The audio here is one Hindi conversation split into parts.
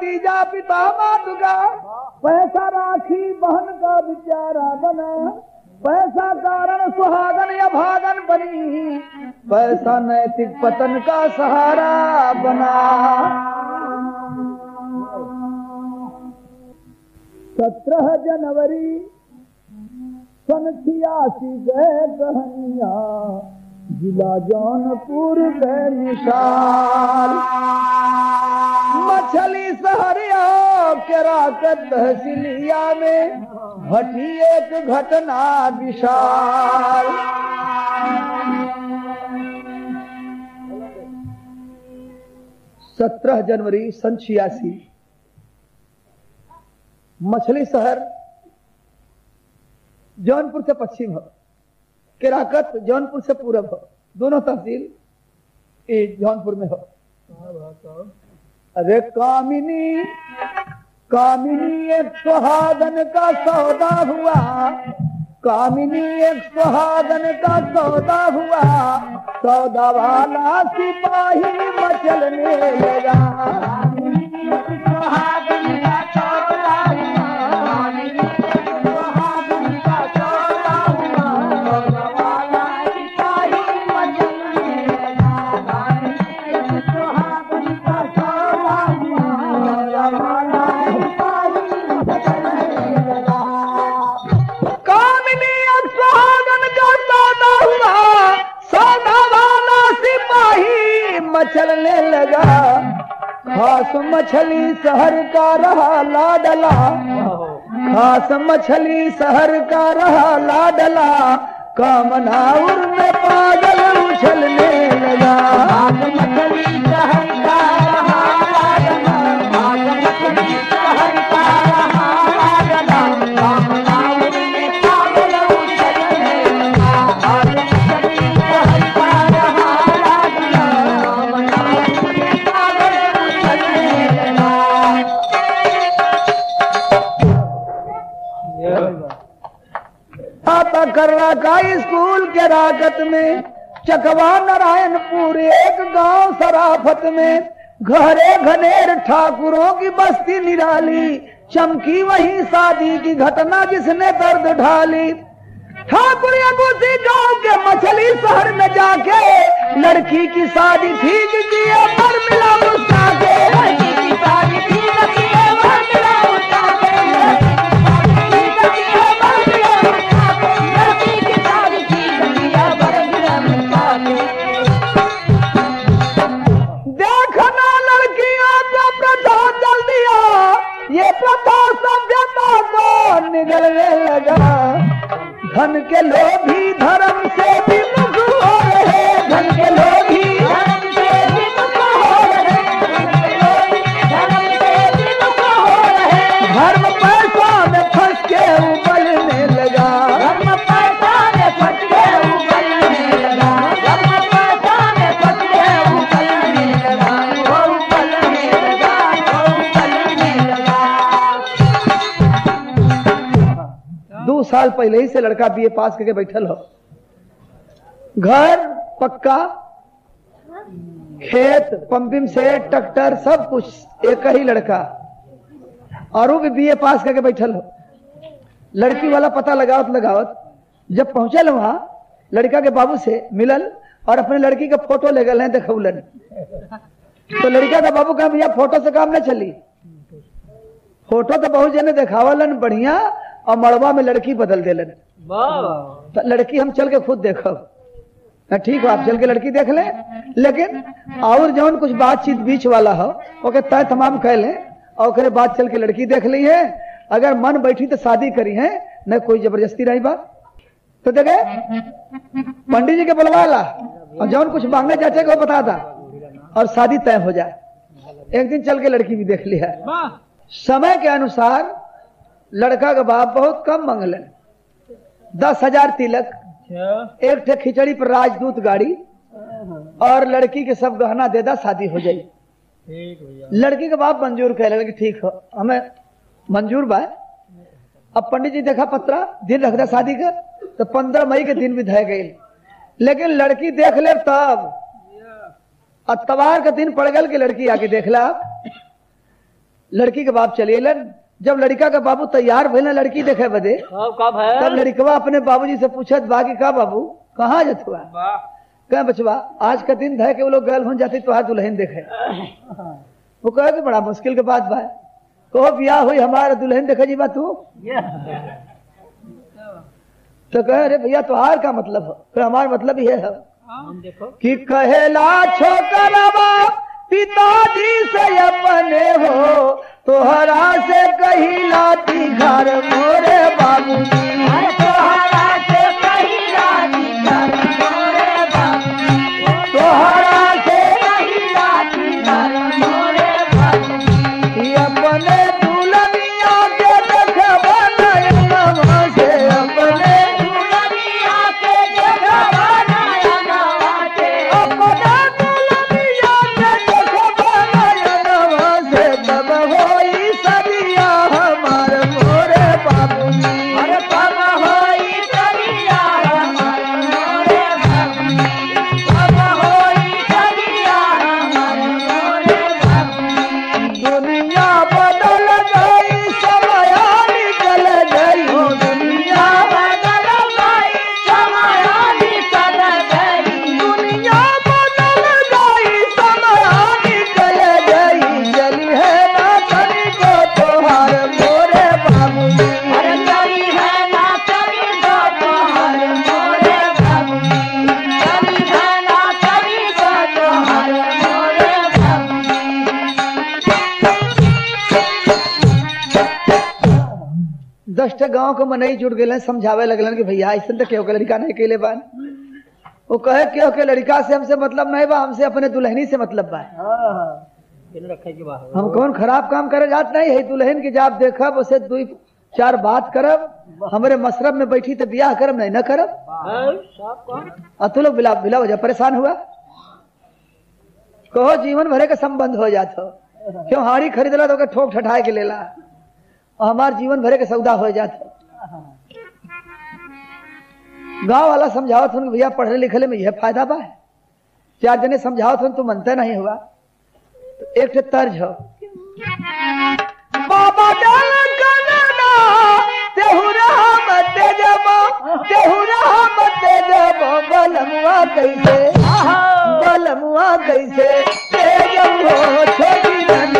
भतीजा पिता मातुगा। पैसा राखी बहन का बिचारा बना। पैसा कारण सुहागन या भागन बनी। पैसा नैतिक पतन का सहारा बना। सत्रह जनवरी सन छियासी गए कहानिया जिला जौनपुर मछली सहरिया केरा तहसीलिया में घटी एक घटना विशाल। सत्रह जनवरी सन छियासी, मछली शहर जौनपुर से पश्चिम है। केराकत जौनपुर से पूरब हो। दोनों तहसील जौनपुर में हो। अरे कामिनी कामिनी एक सुहागन का सौदा हुआ। कामिनी एक सुहागन का सौदा हुआ। सौदा वाला सिपाही मचलने लगा। कामिनी खास मछली शहर का रहा लाडला। खास मछली शहर का रहा लाडला। कामनाउर में पागल स्कूल के रागत में, चकवा नारायणपुर एक गाँव सराफत में। घरे घनेर ठाकुरों की बस्ती निराली, चमकी वही शादी की घटना जिसने दर्द ढाली। ठाकुर गाँव के मछली शहर में जाके, लड़की की शादी ठीक किए पर मिला के निगलने लगा। धन के लोभी धर्म से भी हो साल पहले ही से लड़का बीए पास करके बैठल हो। घर, पक्का, खेत पंपिंग सेट ट्रैक्टर सब कुछ, एक ही लड़का। और वो भी बीए पास करके बैठल हो। लड़की वाला पता लगावत लगावत, जब पहुंचल वहाँ, लड़का के बाबू से मिलल और अपने लड़की के फ़ोटो ले गए देखौलन। तो लड़का का बाबू कहा, भैया, फ़ोटो से काम न चली। फ़ोटो तो बहुत जने देखावलन, बढ़िया और मड़वा में लड़की बदल देलन तो लड़की हम चल के खुद देखब। हाँ, ठीक हो आप चल के लड़की देख ले। लेकिन और जौन कुछ बातचीत बीच वाला हो ओके तय तमाम कह ले और बाद चल के लड़की देख ली है। अगर मन बैठी तो शादी करी है न कोई ज़बरदस्ती रही बात। तो देखे पंडित जी के बुलवाला और जौन कुछ मांगने चाचे को बता था और शादी तय हो जाए। एक दिन चल के लड़की भी देख ली है। समय के अनुसार लड़का का बाप बहुत कम मंगलन दस हज़ार तिलक। एक ठे खिचड़ी पर राजदूत गाड़ी। और लड़की के सब गहना दे दा शादी हो जाई लड़की के बाप मंजूर कह कि ठीक हो। हमें मंजूर बा। अब पंडित जी देखा पत्रा दिन रख दे शादी का तो पंद्रह मई के दिन भी धय गई लेकिन लड़की देख ले तब। अतवार का दिन पड़ गल के लड़की आके देख ला। लड़की के बाप चलिए लन जब लड़का का बाबू तैयार भइल ना लड़की देखे बदे कब कब तब लड़कवा अपने बाबूजी से पूछत बा कि बाबू? कहाँ जत हुआ वाह। कह बचवा आज का दिन धय के वो लोग गल हो जाते तो दुल्हन देखे। वो कहे कि बड़ा मुश्किल के बात बा। कहो बियाह हुई हमारा दुल्हन देखे जी बा तू? तो कहे अरे भैया तुहार का मतलब हो? तो हमारा मतलब ये है हम देखो। कि कहेला छोकरवा पिताजी से अपने हो तोहरा से कही लाती घर मोरे बाबूजी तोहरा टे गाँव के मनई जुट गए समझावे लगलन कि भैया, ऐसे तो क्यों के लड़का नहीं केले बान वो कहे, क्यों के लड़का से हमसे मतलब नहीं बा? हमसे अपने दुल्हनी से मतलब बा। हम कौन खराब काम करे जात नहीं है? दुल्हन की जाप देखब, उसे दू चार बात करब, हमारे मशरब में बैठी तो ब्याह करब, नहीं न करब। सब तू लोग बिला बिला हो जा परेशान हुआ। कहो, जीवन भरे का संबंध हो जात। हो क्यों हाड़ी खरीदला तो ठोक ठठाए के लेला? और हमार जीवन भरे के सौदा हो जात गाँव वाला समझावत हन कि भैया पढ़ने लिखले में यह फ़ायदा बा है। चार जने समझावत हन तू मनते नहीं हुआ तो एक तर्ज हो। बाबा बलमुआ कैसे? बलमुआ कैसे? हो छोटी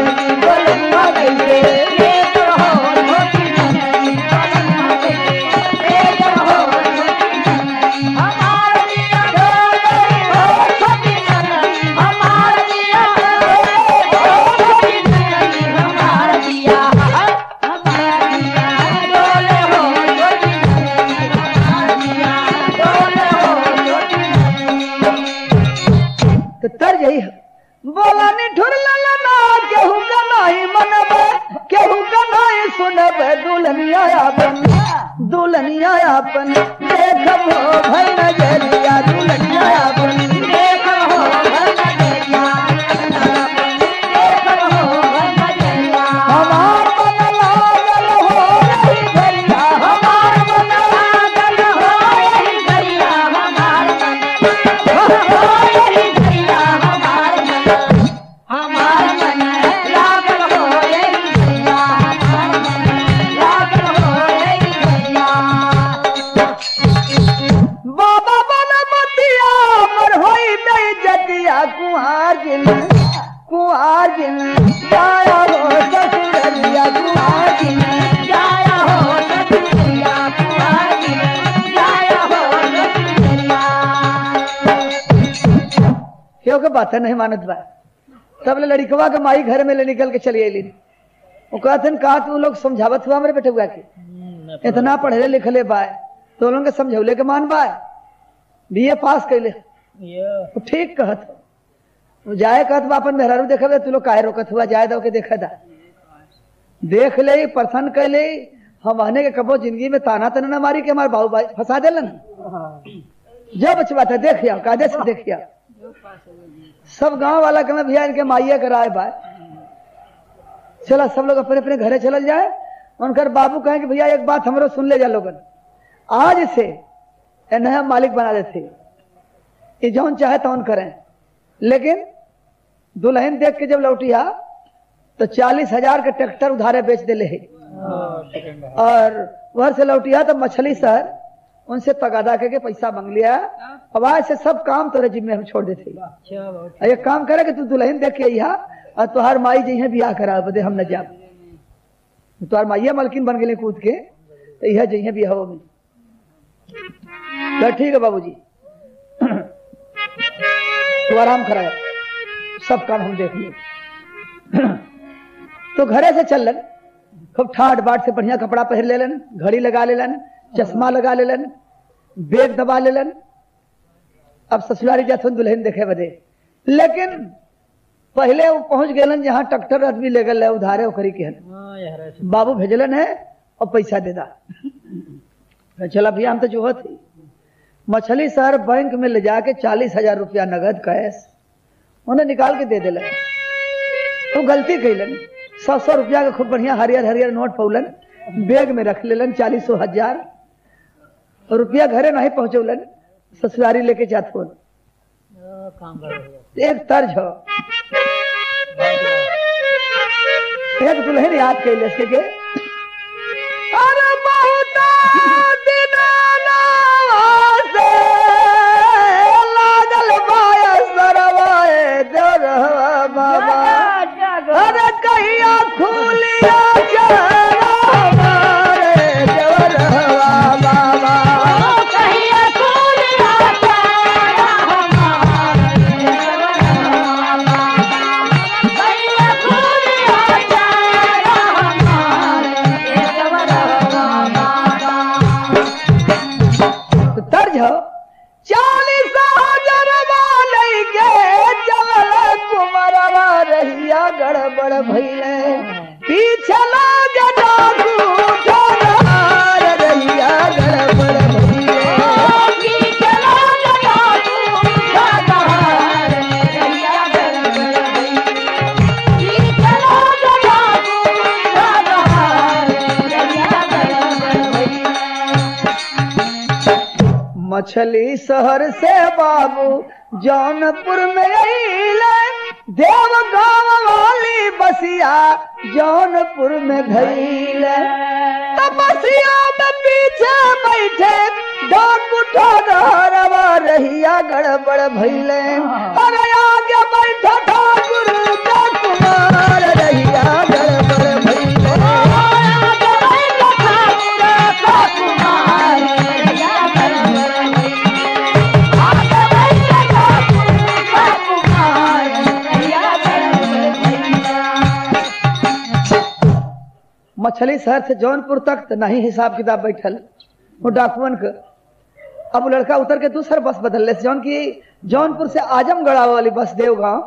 नहीं मानत बा। तब ले लड़कवा के माई घर में ले निकल के चली अली वो कहते कहा तू लोग समझावत हुआ मेरे बेटे हुआ के? इतना पढ़ले लिखले बा। तो लोगों के समझौले के मान बा? बीए पास कैले ये। वो ठीक कहत। वो जाए कहत बा अपन मेहरारू देखबे तू लोग काहे रोकत हुआ? जाए दो के देखा दा। देख ले प्रसन्न कर ले हम आने के कबो ज़िंदगी में ताना तना न मारी के हमारे बाबू भाई फंसा देलन। जब बचवा था देखिया कायदे से देखिया सब गाँव वाला कहना भैया इनके माइया कराए बा चला सब लोग अपने अपने घरे चल जाए। उनकर बाबू कहे कि भैया एक बात हमारे सुन ले जा लोगन। आज से नया मालिक बना देते। ये जौन चाहे तौन करें। लेकिन दुल्हन देख के जब लौटिया तो चालीस हज़ार के ट्रैक्टर उधारे बेच दिले है। सेकंड है। और वहाँ से लौटिया तो मछली शहर उनसे तगादा करके पैसा मांग लिया। अब आज से सब काम तोरे जिम्मे हम छोड़ देते। एक काम करे कि तू दुल्हन देख के अइहा और तुहार माई जी बियाह करा बदे हम न जा तुहार माइया मलकिन बन गेले कूद के तो यह जइहे बियाह में। तो ठीक है बाबूजी। तू आराम कराया। सब काम हम देख लिए। तो घरे से चलन खूब ठाट बाट से बढ़िया कपड़ा पहन लेलन घड़ी लगा लेलन चश्मा लगा लेलन बैग दबा लेलन। अब ससुरारी जाथन दुल्हन देखे बदे। लेकिन पहले वो पहुँच गेलन जहाँ ट्रैक्टर आदमी ले गए उधारे ओकरी के हाँ बाबू भेजलन है और पैसा दे चला भैया हम तो जो थी मछली शहर बैंक में ले जाके चालीस हज़ार रुपया नगद कैश उन्हें निकाल के दे दिलन। तो गलती कैलन सौ सौ रुपया के खूब बढ़िया हरियर हरियर नोट पौलन। बैग में रख लेलन चालीसो हज़ार। रुपया घरे नहीं पहुंचौलन ससुरारी लेके जात हो एक तर्ज हो। एक दुल्हन याद कैले से गड़बड़ पीछे लाग डाकू ठोरार रहिया गड़बड़ भइले मछली शहर से बाबू जौनपुर में अइले बसिया जौनपुर में भैल तपसिया में पीछे बैठे डाकू रहिया गड़बड़ भैल अरे आगे बैठो ठाकुर। मछली शहर से जौनपुर तक तो नहीं हिसाब किताब बैठल। वो डाकुअन के। अब लड़का उतर के दूसर बस बदल ले जौन की जौनपुर से आजमगढ़ वाली बस देवगांव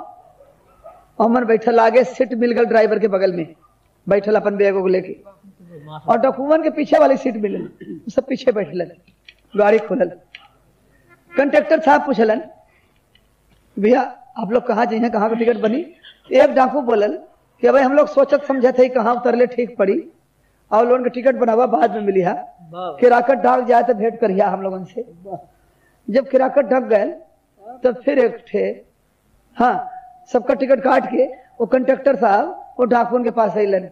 हमन बैठल आगे सीट मिल गल ड्राइवर के बगल में। बैठल अपन बैग उग लेके। और डॉक्यूमेंट के पीछे वाली सीट मिलल सब पीछे बैठलन गाड़ी खोलल। कंडक्टर साहब पूछलन, भैया, आप लोग कहाँ जाइए कहाँ का टिकट बनी? एक डाकू बोलल कि भाई हम लोग सोचत समझे थे कहाँ उतरले ठीक पड़ी। और लोगन के टिकट बनावा बाद में मिली है? वाह। किराकत ढक जाए तो भेंट करिया हम लोगन से। जब किराकत ढक गए तो फिर एक ठे हाँ सबका टिकट काट के वो कंडक्टर साहब वो डाकुन के पास अलन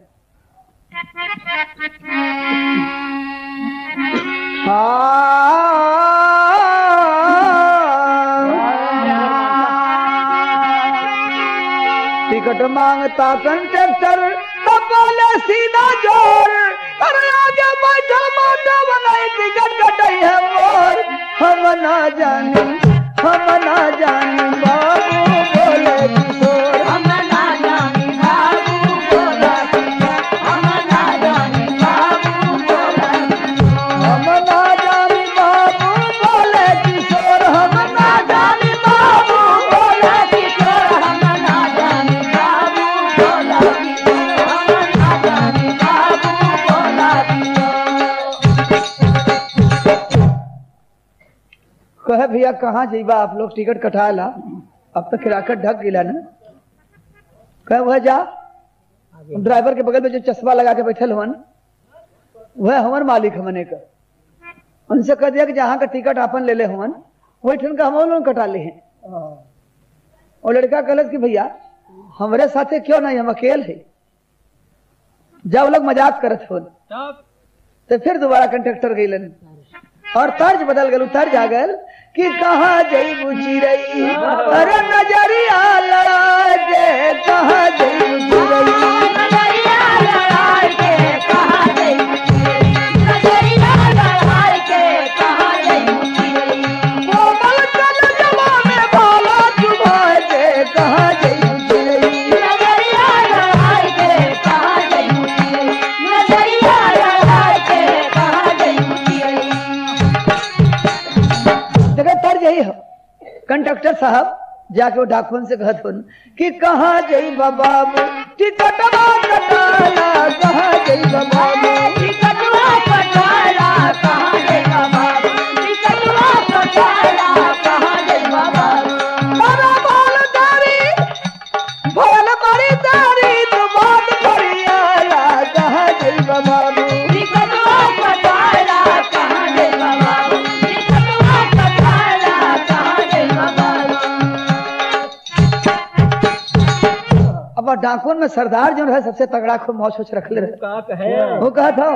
टिकट माँगता कंडक्टर बोले सीधा ज़ोर आगे बैठा माता बनाई टिकट कटाई है मोर हम ना जानी, हम ना जानी बाबू बोले। कहे भैया कहाँ जइबा आप लोग टिकट कटाला। अब तक किराकत ढक गिला ना। कहे वह जा। ड्राइवर के बगल में जो चश्मा लगा के बैठल हुन वह हमार मालिक हमने का। उनसे कह दिया कि जहाँ का टिकट अपन ले ले हमन वही ठन का हम लोग कटा ले हैं। और लड़का कहलस कि भैया हमारे साथे क्यों नहीं? हम अकेले है। जब लोग मज़ाक करत हो तो फिर दोबारा कंडक्टर गईलन और तर्ज बदल गल तर्ज आ गल। कि कहा जई रही अरे नज़रिया लड़ा दे कहा जई बुझी कंडक्टर साहब जाके वो डाकुन से कहत हुन कि कहाँ बाबू टिकटवा कटाला कहाँ जई बाबू अब डाकुन में सरदार जो है सबसे तगड़ा खूब मौज सोच रख ले रहे वो कहा था।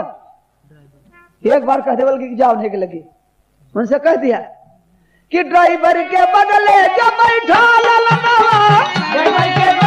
एक बार कह देवल की जाओ नहीं लगी। उनसे कह दिया कि ड्राइवर के बदले जो बैठा ड्राइवर जगिया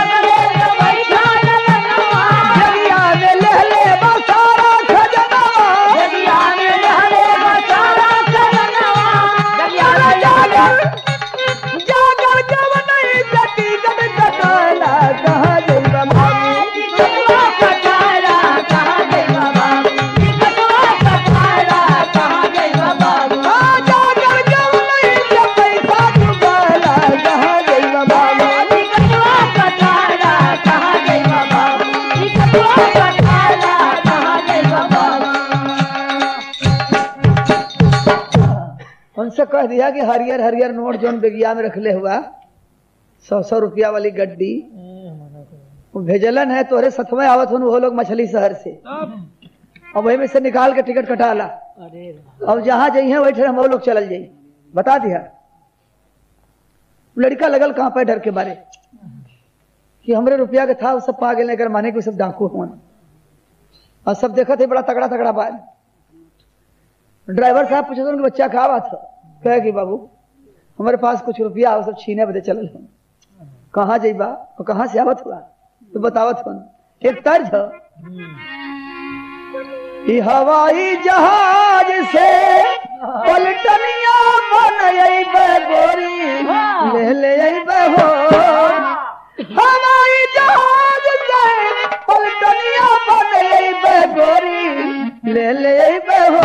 उनसे कह दिया कि हरियर हरियर नोट जोन बेगिया में रखले हुआ सौ सौ रुपया वाली गड्डी। वो भेजलन है, तोरे सतवे आवत हन, वो लोग मछली शहर से। अब वही में से निकाल के टिकट कटा ला। अब जहाँ जाइए वही हम लोग चल जाई बता दिया। लड़का लगल कहाँ पे डर के बारे कि हमरे रुपया के था, वो सब पा गए अगर माने कि सब डाकू हुन। और सब देखा थे बड़ा तगड़ा तगड़ा बात। ड्राइवर साहब पूछे कि बच्चा कहा बात है? कहे कि बाबू हमारे पास कुछ रुपया वो सब छीने बदे चलल हम कहाँ जाइबा और कहाँ से आवत हुआ तो बतावत हुन एक तर्ज। हवाई जहाज़ से पलटनिया बन गोरी ले ले हवाई जहाज़ पलटनिया बन अइबे गोरी ले ले अइबे हो?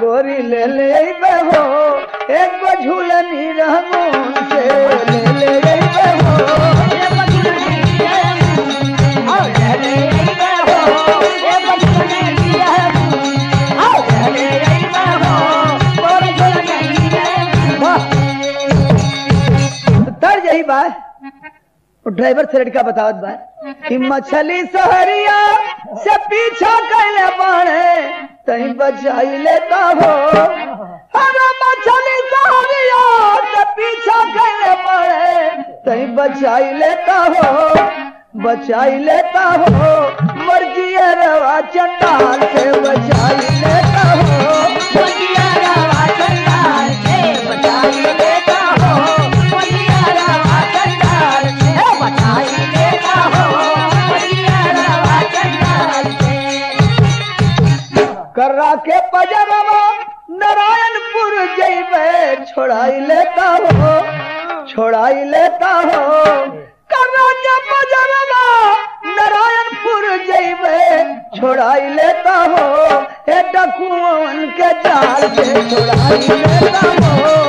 गोरी ले ले अइबे हो। एक झूलनी रहमून से ले ले हो। यही बात और ड्राइवर से लड़का बतावत बात कि मछली सहरिया से पीछा कैले बाड़े तही बचाई लेता हो अरे मछली सहरिया से पीछा कैले बाड़े तही बचाई लेता हो बचाई लेता हो मर्ज़ी रवा चंडाल से बचाई लेता हो कर्रा के पजरवा नारायणपुर जइबे, छोड़ाई लेता हो, छोड़ाई लेता हो। कर्रा के पजरवा नारायणपुर जइबे, छोड़ाई लेता हो। हे डकुअन के जाल से छोड़ाई लेता हो।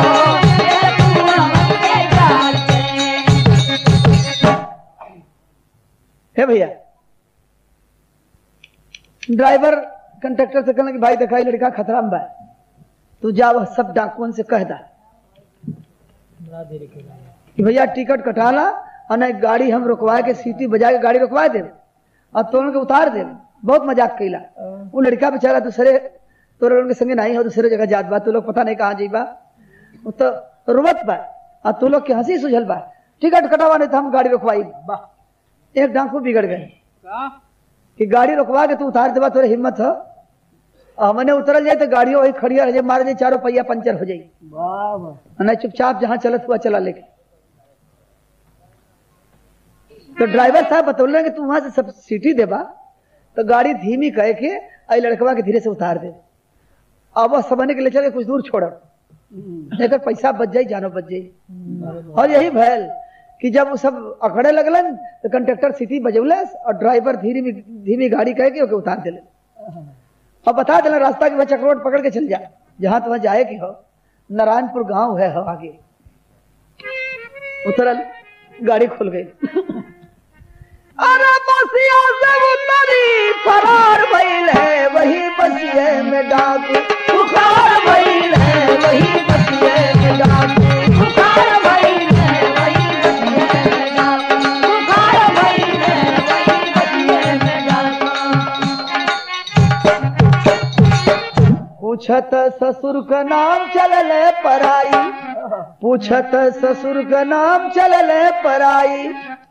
हे। भैया? ड्राइवर कंडक्टर से कहना कि भाई दिखाई लड़का खतरा में बा तू जा वह सब डाकुअन से कह दा। के भैया टिकट कटा ला और नहीं गाड़ी हम रुकवा के सीटी बजा के गाड़ी रुकवा दे और तोड़ के उतार दे बहुत मज़ाक कैला वो लड़का बेचारा दूसरे तोरे लोगन के संगे नहीं हो दूसरे जगह जात बा। तू लोग पता नहीं कहाँ जाइबा तो रुवत बा। और तू लोग के हँसी सुझल बा। टिकट कटावा नहीं तो हम गाड़ी रुकवाई। वाह। एक डांस डांकू बिगड़ गए कि गाड़ी रुकवा के तू उतार देबा तोरे हिम्मत हो। हमने उतरल जाए तो गाड़ियों वही खड़िया रह जाए मार जाए चारों पहिया पंचर हो वाह वाह चुपचाप जहाँ चलत हुआ चला लेके। तो ड्राइवर साहब बतौले कि तू वहाँ से सब सीटी देबा तो गाड़ी धीमी कह के आई लड़कवा के धीरे से उतार दे। अब वह समझने के लिए चले कुछ दूर छोड़। लेकर पैसा बच जाई जानो बच जाई। और यही भैल कि जब वो सब अकड़े लगलन तो कंडक्टर सीटी बजौलस और ड्राइवर धीमी धीमी गाड़ी कह के उतार दिले। और बता दिला रास्ता के वह चक्रोट पकड़ के चल जा जहाँ तुम्हें जाए की हो। नारायणपुर गाँव है हो आगे उतरल, गाड़ी खुल गई। अरे बसिया उतरी फरार भइल है, वही बसिए में डाकू। पुकार भइल है, वही बसिए में डाकू। पुकार पूछत ससुर का नाम चलल पराई। पूछत ससुर का नाम चलल पराई।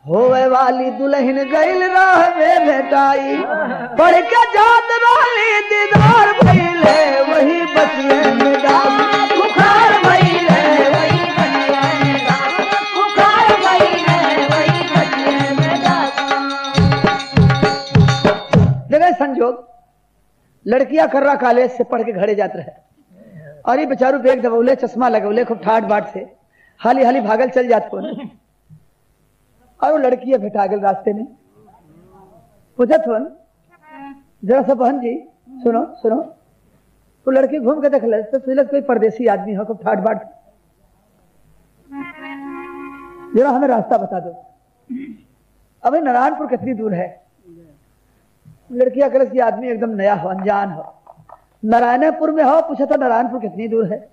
होवे वाली दुल्हन गईल राह में भेटाई पढ़ के जात वाली दीदार भइले, वही बचिए में संजोग लड़कियाँ कर्रा कॉलेज से पढ़ के घरे जात रहे। और ये बेचारू बेग दबौले चश्मा लगौले खूब ठाट बाट से। हाली हाली भागल चल जात को और वो लड़कियाँ भेटा गल रास्ते में। पूछत हुन जरा सा बहन जी, सुनो सुनो। वो लड़की घूम के देख ले तो कोई परदेसी आदमी हो, खूब ठाट बाट। जरा हमें रास्ता बता दो। अभी नारायणपुर कितनी दूर है? लड़कियाँ कलश की आदमी एकदम नया हो अनजान हो। नारायणपुर में हो पूछा था नारायणपुर कितनी दूर है?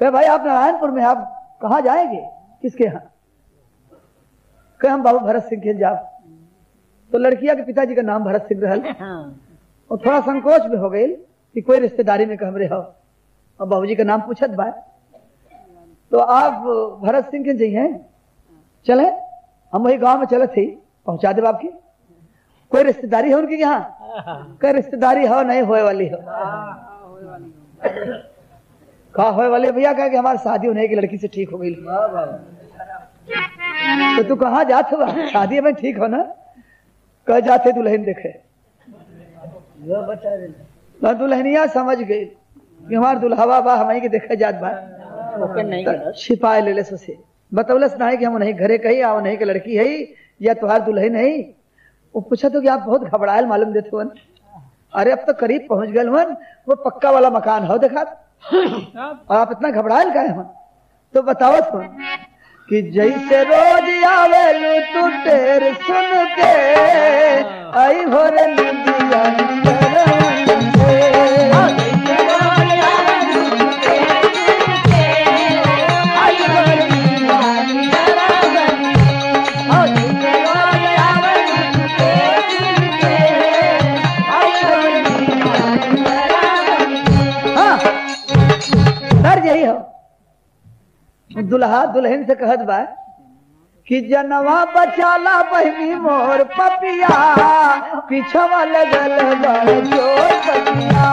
कहे भाई आप नारायणपुर में आप कहाँ जाएँगे? किसके यहाँ? कहे हम बाबू भरत सिंह के जाओ। तो लड़किया के पिताजी का नाम भरत सिंह रहल। और थोड़ा संकोच में हो गई कि कोई रिश्तेदारी में कमरे हो। और बाबूजी का नाम पूछत बा। तो आप भरत सिंह के जइए चले? हम वही गाँव में चले थे। पहुँचा दे आपकी। कोई रिश्तेदारी है उनके यहाँ? कोई रिश्तेदारी हो नहीं होए वाली हो? कहा होए वाली भैया कहा कि हमारी शादी होने की लड़की से ठीक हो गई। तो तू कहा जात हुआ शादी में ठीक हो ना? कह जाते दुल्हन देखे। ना दुल्हनिया समझ गई कि हमार दुल्हवा बा हमारी के देखे जात बा। नहीं त छिपाए ले ले से बतौलस ना है कि हम नहीं घरे कही आ नहीं के लड़की है या तुहार दुल्हन है। वो पूछा तो कि आप बहुत घबरायल मालूम देते वन अरे अब तो करीब पहुँच गए वन वो पक्का वाला मकान हो देखा? और आप इतना घबरायल का है तो बताओ तो कि जैसे रोज आवे तू टेर सुन के आई भोर दुल्हा दुल्हन से कहत बा कि जनवा बचाला बहनी मोर पपिया, पीछवा लगल चोर पपिया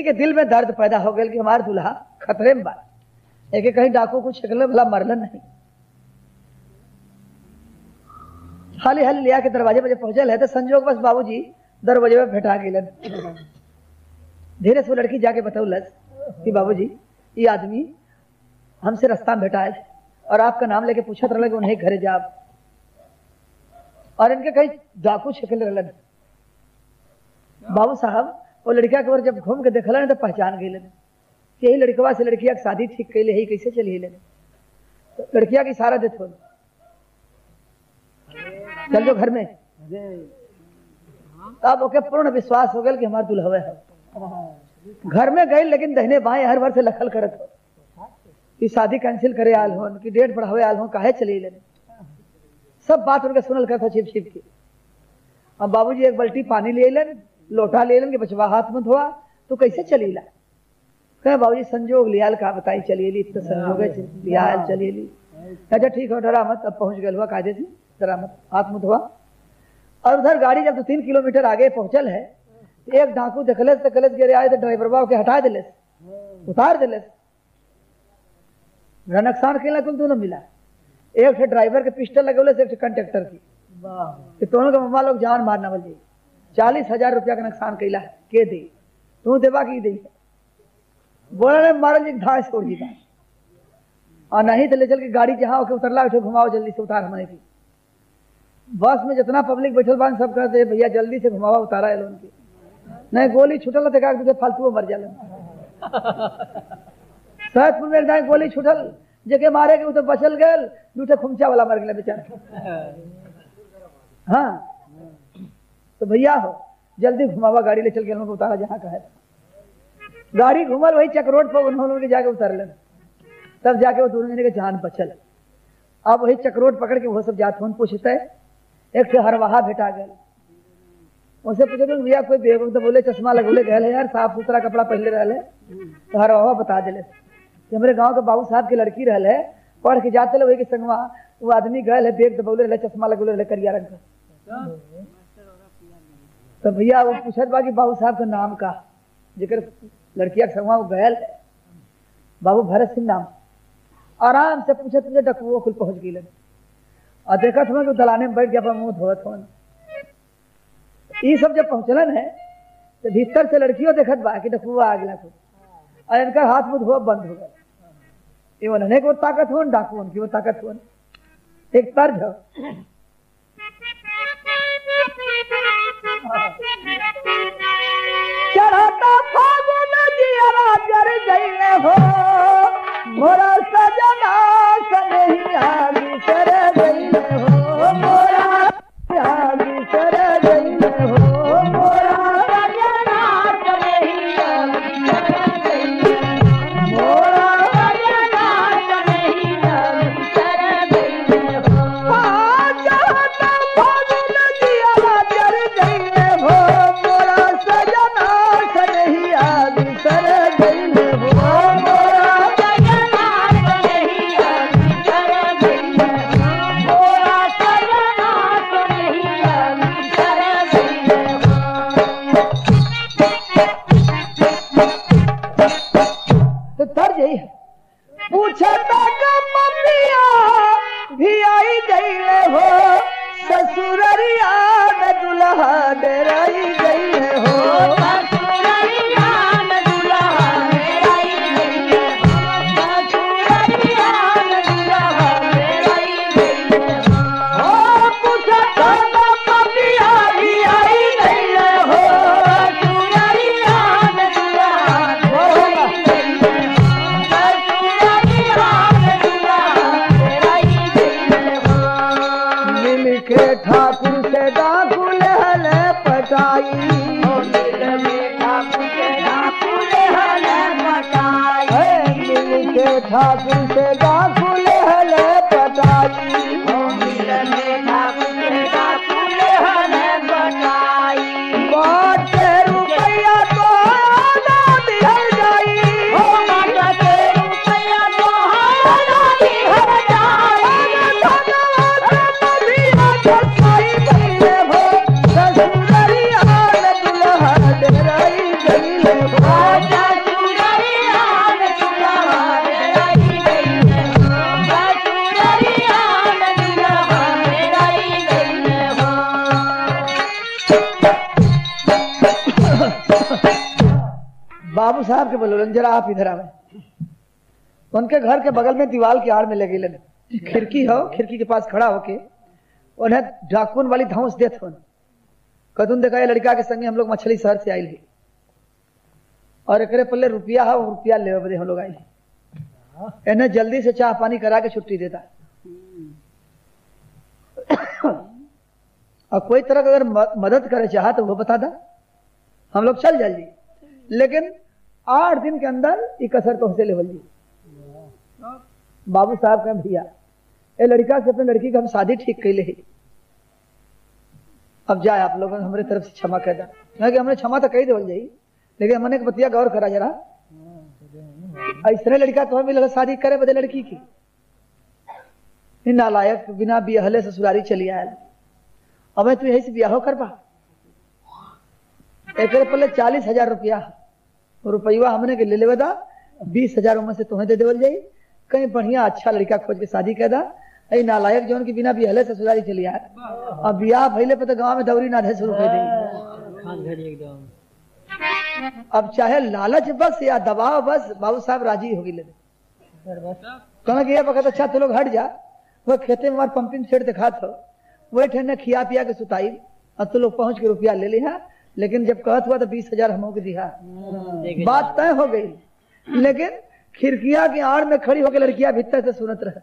लड़की के दिल में दर्द पैदा हो गया कि हमार दूल्हा खतरे में बा एक कहीं डाकू को छिकल भला मरलन नहीं। हाली हाली लिया के दरवाजे पे जब पहुंचल है तो संजोग बस बाबूजी दरवाजे पे भेटा गेलन धीरे से वो लड़की जाके बतौलस कि बाबूजी, ये आदमी हमसे रास्ता में भेटा है और आपका नाम लेके पूछत रहल कि उन्हें घरे जाब और इनके कहीं डाकू छिकल रहलन बाबू साहब वो लड़किया के बार जब घूम के देखलन तो पहचान गए कि यही लड़कवा से लड़किया के शादी ठीक कैले ही कैसे चली लेने। तो लड़किया के इशारा देते चल जो घर में। तब ओके पूर्ण विश्वास हो गया कि हमार दुल्हवे है। घर में गए लेकिन दहने बाएँ हर भर से लखल करत हो कि शादी कैंसिल करे आल हो कि डेट बढ़ावे आल हो काहे चली लेने। सब बात उनके सुनल करता छिप छिप के। अब बाबूजी एक बल्टी पानी ले लेन। लोटा ले लेंगे बचवा हाथ में धोआ तो कैसे चलीला? कहे बाबूजी संजोग लियाल का बताई चलिए तो संजोग है, लियाल चलिए ली। अच्छा ठीक हो डरा मत अब पहुँच गए हुआ कायदे से डरा मत हाथ में धोआ। और उधर गाड़ी जब दो तीन किलोमीटर आगे पहुंचल है तो एक डाकू देखलस देखलस गिरे आए तो ड्राइवर बाबू के हटा दिलस उतार दिलस। मेरा नुकसान के कुल दोनों मिला। एक ड्राइवर के पिस्टल लगे एक थे कंडक्टर की। दोनों के मम्मा लोग जान मारना बोल चालीस हज़ार रुपया का नुकसान कैला है। के दे? तू देवा की दे? बोला ने मारल जी, घास छोड़ दी और नहीं तो ले चल के गाड़ी जहाँ होके उतरला, उठे, घुमाओ, जल्दी से उतार हमारे की बस में जितना पब्लिक बैठल बान, सब कहते भैया, जल्दी से घुमावा उतारा है लोन की। नहीं, गोली छूटल तो देखा तुझे फालतू मर जालन सहजपुर में एक गोली छुटल। जगह मारे के उ तो बचल गए दूठे खुमचा वाला मर गया बेचारा। हाँ। तो भैया हो जल्दी घुमावा गाड़ी ले चल के उनको उतारा जहाँ का है। गाड़ी घुमल, वही चक रोड पर उन्होंने जाके उतर लेना। तब जाके वो दोनों जने के जान बचल। अब वही चक रोड पकड़ के वो सब जात फ़ोन पूछते एक से हरवाहा भेटा गए उनसे पूछे तो भैया, कोई बेवकूफ़ तो बोले, चश्मा लगोले गए यार साफ़ सुथरा कपड़ा पहले रहे तो हरवाहा बता दिले। कि हमारे गाँव के बाबू साहब की लड़की रहे पढ़ के जाते वही के संगवा, वो आदमी गए है, बेग दबौले रहे चश्मा लगोले रहे करिया रंग का। तो भैया वो पूछत बा कि बाबू साहब का नाम का। जेकर लड़किया के संगवा वो गयल, बाबू भरत सिंह नाम। आराम से पूछत पूछे डकुओ कुल पहुँच गई और देखा था कि दलाने में बैठ गया मुँह धोत हो ये सब जब पहुंचलन है तो भीतर से लड़कियों देखत बा कि डकुआ आ गया कुछ और इनका हाथ मुँह धोआ बंद हो गया। ये उन्होंने वो ताकत हो डाकू उनकी वो ताकत हो एक तर्ज हो। मोरा सजना कन्हैया जरा आप इधर आवे उनके घर के बगल में दीवार के आड़ में लगे लन। खिड़की हो, खिड़की के पास खड़ा होके उन्हें डाकुन वाली धौस देत हो कदून देखा लड़का के संगे हम लोग मछली शहर से आयल ही और एकरे पल्ले रुपया है, रुपया ले हम लोग ही इन्हें जल्दी से चाह पानी करा के छुट्टी देता। और कोई तरह का अगर मदद करे चाह तो वो बता दा। हम लोग चल जाइए लेकिन आठ दिन के अंदर ये कसर तो हमसे लेवल जी बाबू साहब का भैया ये लड़का, से अपने लड़की का हम शादी ठीक कैले ही अब जाए आप लोगों ने हमारे तरफ़ से क्षमा कर दा। हमने क्षमा तो कही देवल जाई, लेकिन हमने एक बतिया गौर करा जरा। ऐसने लड़का तो मिल शादी करे बदे लड़की की। नालायक बिना बिहले ससुरारी चली आयल। अब तू यही से ब्याह कर पा एक पहले चालीस हज़ार रुपया। रुपया हमने के ले लेवे दा बीस हज़ार उम्र से तुम्हें दे देवल जाई। कहीं बढ़िया अच्छा लड़का खोज के शादी कर दा ऐ नालायक जौन की बिना बिहले ससुरारी चली आयल अब बियाह भइले पे तो गाँव में दौरी ना शुरू कर दी अब चाहे लालच बस या दबाव बस, बाबू साहब राज़ी ले बस कहना कि ये अच्छा तो लोग हट जा। वो खेते में हमारे पंपिंग सेट दिखा था वही ठंडे खिया पिया के सुताई। और तो लोग पहुँच के रुपया ले लिया। लेकिन जब कहत हुआ तो बीस हज़ार हम के दिया बात तय हो गई। लेकिन खिड़किया की आड़ में खड़ी होकर लड़कियाँ भीतर से सुनत रहे।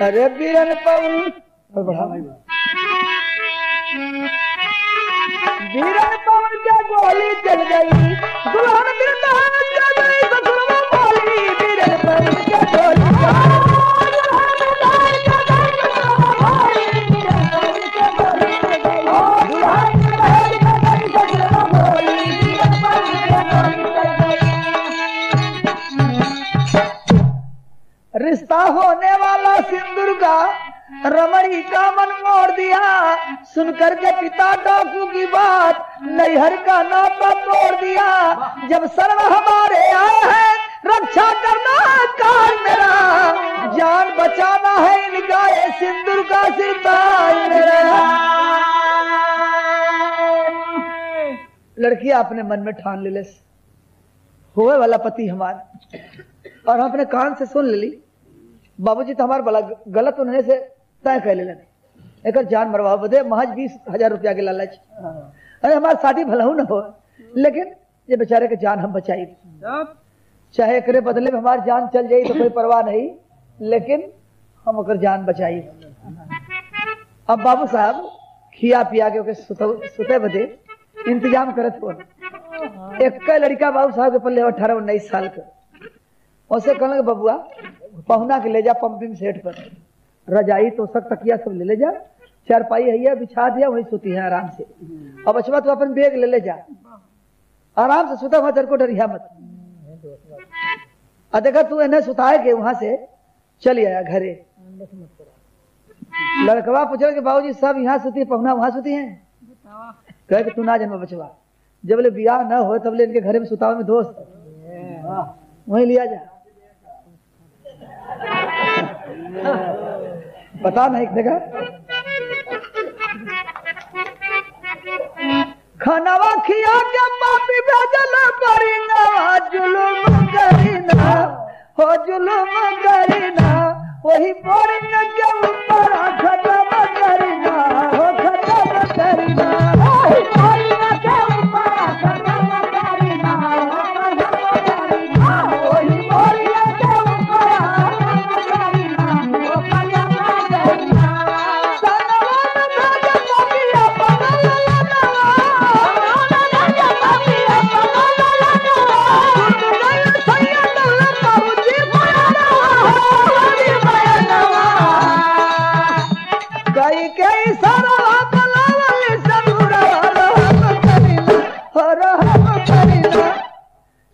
अरे बीरन पवन और बढ़ा भाई। बीरन पवन क्या गोली चल गई। दुल्हन बोली बीरन पवन क्या गोली। रिश्ता होने वाला सिंदूर का रमणी का मन मोड़ दिया। सुनकर के पिता डाकू की बात नैहर का नाता तोड़ दिया। जब सर्व हमारे आए हैं, रक्षा करना काल मेरा। जान बचाना है इनका ये सिंदूर का सिरताज मेरा। लड़की अपने मन में ठान ले ले। हुए वाला पति हमारा। और हम अपने कान से सुन लेली बाबूजी तो हमारे बड़ा गलत उन्होंने से तय कर लेने एक जान मरवा बदे महज बीस हज़ार रुपया के लालच। अरे हमारी शादी भला न हो। लेकिन ये बेचारे के जान हम बचाई चाहे एकरे बदले में हमारी जान चल जाई तो कोई परवाह नहीं। लेकिन हम ओकर जान बचाई अब बाबू साहब खिया पिया के सुते सुते बदे इंतज़ाम करत हो। एक लड़का बाबू साहब के पल्ले अठारह उन्नीस साल का। उसे कहने बबुआ पहुना के ले जा पंपिंग सेट पर। रजाई तो सक तकिया सब ले ले जा। चारपाई है बिछा दिया वही सोती है आराम से। अब अचवा तो अपन बैग ले ले जा। आराम से सुता हुआ तेरे को डरिया मत। देखा तू इन्हें सुताए के वहाँ से। चली आया घरे। लड़कवा पूछा कि बाबूजी सब यहाँ सुती है, पहुना वहाँ सुती है? कहे कि तू ना जन्म बचवा। जब ले बियाह न हो तब ले इनके घरे में सुतावे में दोस्त। वहीं लिया जा। पता नहीं देखा खनवा खिया के पापी भेजल परिंगवा जुलुम करीना हो जुलुम करीना वही परिंग के ऊपर खत्म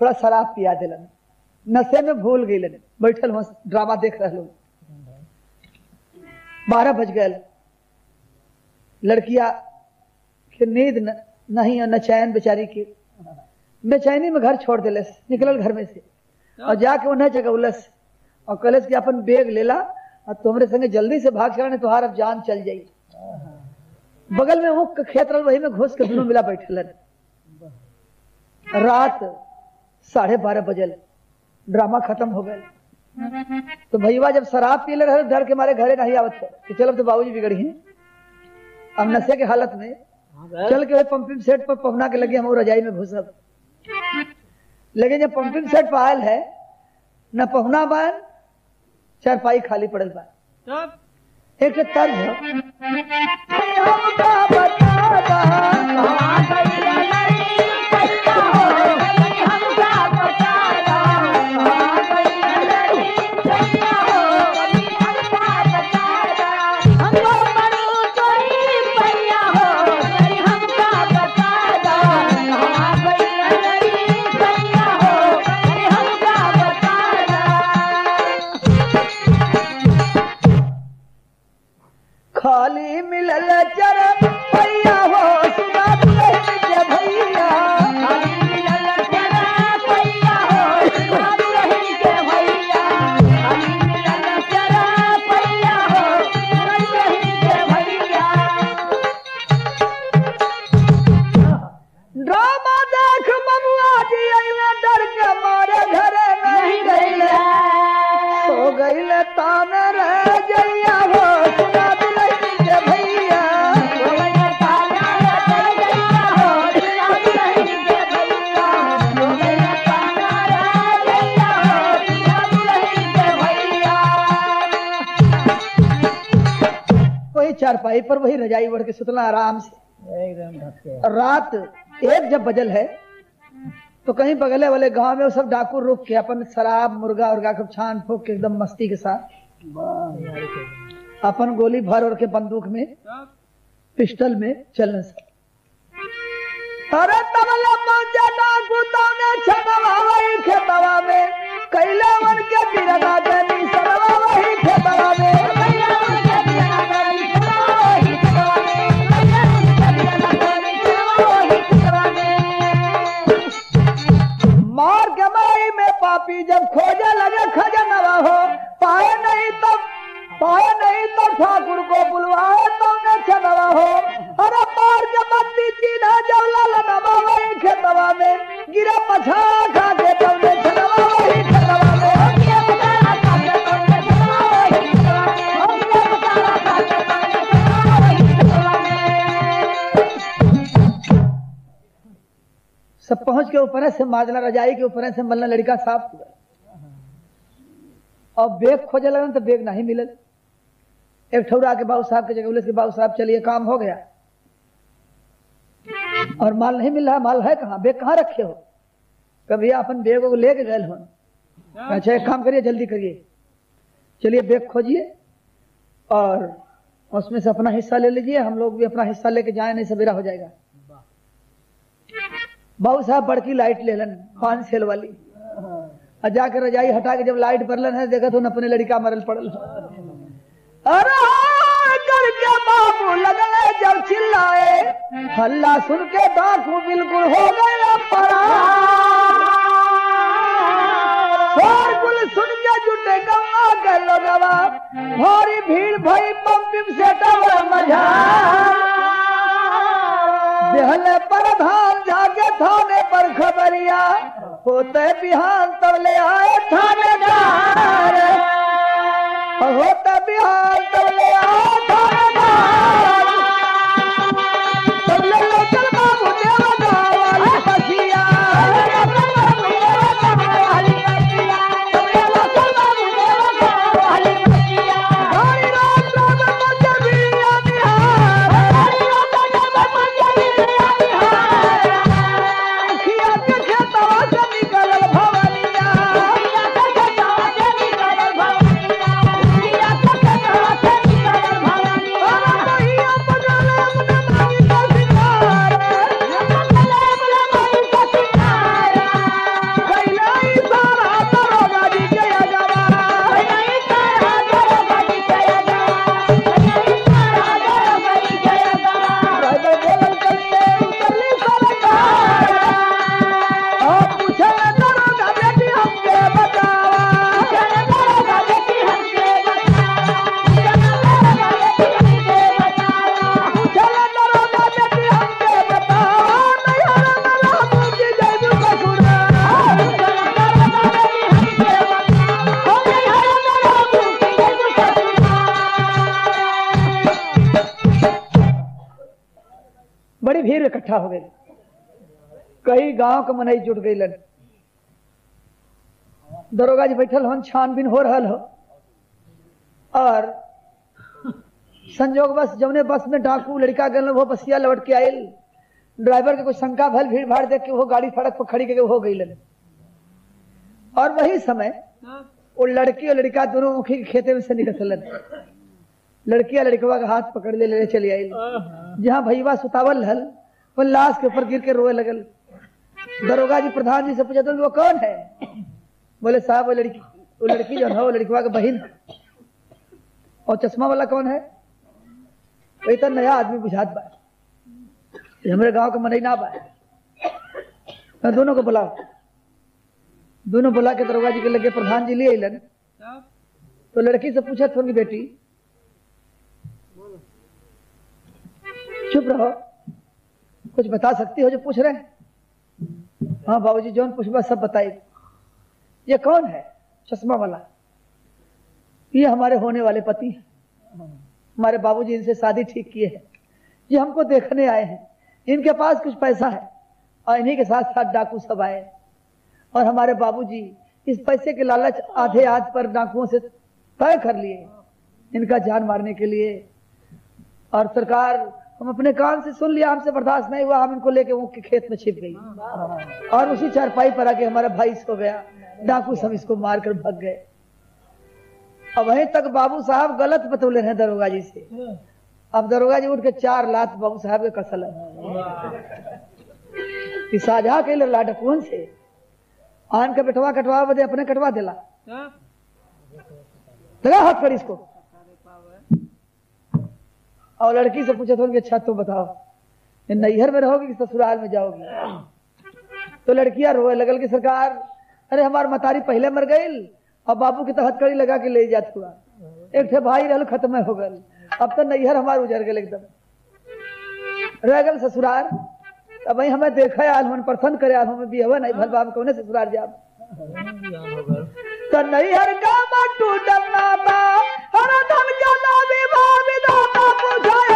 थोड़ा शराब पिया दिलन नशे में भूल गई बैठल वहाँ ड्रामा देख रहे लोग बारह बज गए लड़किया के नींद न, नहीं और न चैन बेचारी के। बेचैनी में घर छोड़ दिलस निकलल घर में से। और जाके उन्हें जगौलस और कलस कि अपन बैग लेला और तुम्हारे संगे जल्दी से भाग चला नहीं तुहार अब जान चल जाई बगल में वो खेत वही में घुस के दोनों मिला बैठल रात साढ़े बारह बजल ड्रामा खत्म हो गया। तो भैया जब शराब पी ले रहे डर के मारे घरे नहीं आवत कि चलो तो बाबूजी बिगड़ी हैं। अब नशे के हालत में चल के पंपिंग सेट पर पहुना के लगे हम रजाई में घुसब लेकिन जब पंपिंग सेट पर आयल है न पहुना बान चारपाई खाली पड़ल बा एक तर्ज सुतला आराम से। एकदम रात एक जब बजल है तो कहीं बगले वाले गाँव में वो सब डाकू रुक के अपन शराब मुर्गा उर्गा को छान फूक के एकदम मस्ती के साथ अपन गोली भर और के बंदूक में पिस्टल में चलने सा अरे तबला पंजा डाकू तौने छनवा वही खेतवा में कैला वन के बिरना जनी सरवा वही खेतवा में। में जब खोजे लगे खजनवा हो पाए नहीं तो पाए नहीं तो ठाकुर को बुलवाए तो नवा हो अरे पार जब चीना जब वही खेतवा में गिरा पछा खा के तब ने सब पहुँच के ऊपर से माजला रजाई के ऊपर से मलना लड़का साफ़ और बेग खोजे लगन तो बेग नहीं मिलल एक ठौरा के बाबू साहब के जगह बोले बाबू साहब चलिए, काम हो गया। और माल नहीं मिल रहा, माल है कहाँ? बेग कहाँ रखे हो? कभी अपन बेग को लेके गए हो अच्छा एक काम करिए, जल्दी करिए। चलिए, बेग खोजिए और उसमें से अपना हिस्सा ले लीजिए, हम लोग भी अपना हिस्सा लेके जाए, नहीं सवेरा हो जाएगा। बाबू साहब बड़की लाइट ले लन पाँच सेल वाली। और जाकर रजाई हटा के जब लाइट बरलन है देखा तो अपने लड़का मरल पड़ल। अरे हाँ, करके बाबू लगले जब चिल्लाए। हल्ला सुन के डाकू बिल्कुल हो गए परा शोरगुल सुन के जुटे गवा के लोगवा भारी भीड़ भई पंपिम से डबल मझा बेहले प्रधान जाके थाने पर खबरिया। होते बिहान तब ले आए थानेदार। होते बिहान तब ले आए थानेदार। कई गाँव के मनई जुट गई दरोगा जी बैठल हन छानबीन हो रहा हो। और संजोग बस जौने बस में डाकू लड़का गल वो बसिया लौट के आयल ड्राइवर के कुछ शंका भल भीड़ भाड़ देख के वो गाड़ी सड़क पर खड़ी करके हो गई और वही समय वो लड़की और लड़का दोनों मुखी के खेते में से निकलन लड़किया लड़कवा का हाथ पकड़ ले ले चली आई जहाँ भैया सुतावल हल वो लाश के ऊपर गिर के रोए लगल। दरोगा जी प्रधान जी से पूछा तो वो कौन है? बोले, साहब, वो लड़की वो लड़की जो है वो लड़कवा का बहन और चश्मा वाला कौन है? वही तो नया आदमी बुझात बा हमारे गाँव का मनई ना बा मैं दोनों को बुलाओ दोनों बुला के दरोगा जी के लगे, प्रधान जी लिए अलन तो लड़की से पूछा थोड़ी बेटी? चुप रहो। कुछ बता सकती हो जो पूछ रहे हैं? हाँ बाबूजी, जौन पूछबा सब बताइए। ये कौन है? चश्मा वाला। ये हमारे होने वाले पति हैं। हमारे बाबूजी इनसे शादी ठीक किए हैं। ये हमको देखने आए हैं। इनके पास कुछ पैसा है और इन्हीं के साथ साथ डाकू सब आए और हमारे बाबूजी इस पैसे के लालच आधे आज पर डाकुओं से तय कर लिए इनका जान मारने के लिए। और सरकार हम अपने कान से सुन लिया, हमसे बर्दाश्त नहीं हुआ, हम इनको लेके ऊँट के खेत में छिप गई। और उसी चारपाई पर आके हमारा भाई सो गया, डाकू सब इसको मार कर भग गए। अब वहीं तक बाबू साहब गलत बतौले हैं दरोगा जी से। अब दरोगा जी उठ के चार लात बाबू साहब के कसल कि साझा के लाडकुन से आन के बेटवा कटवा, बदे अपने कटवा दिला। लगा हाथ पर इसको। और लड़की से पूछा था अच्छा तुम बताओ। नैहर में रहोगी कि ससुराल में जाओगी? तो लड़कियाँ रोए लगल की सरकार, अरे हमार मतारी पहले मर गई और बाबू की तहत हथकड़ी लगा के ले जात हुआ। एक थे भाई रहल खत्म हो गल। अब तो नैहर हमार उजर गए एकदम। रह गल ससुराल। अब वही हमें देखा आल मन प्रसन्न करे आल हमें बिहवा नहीं भल बाप कौने ससुराल जाब? तो नैहर का मटू डलना हर धन का ना विवाह दाता बुझायन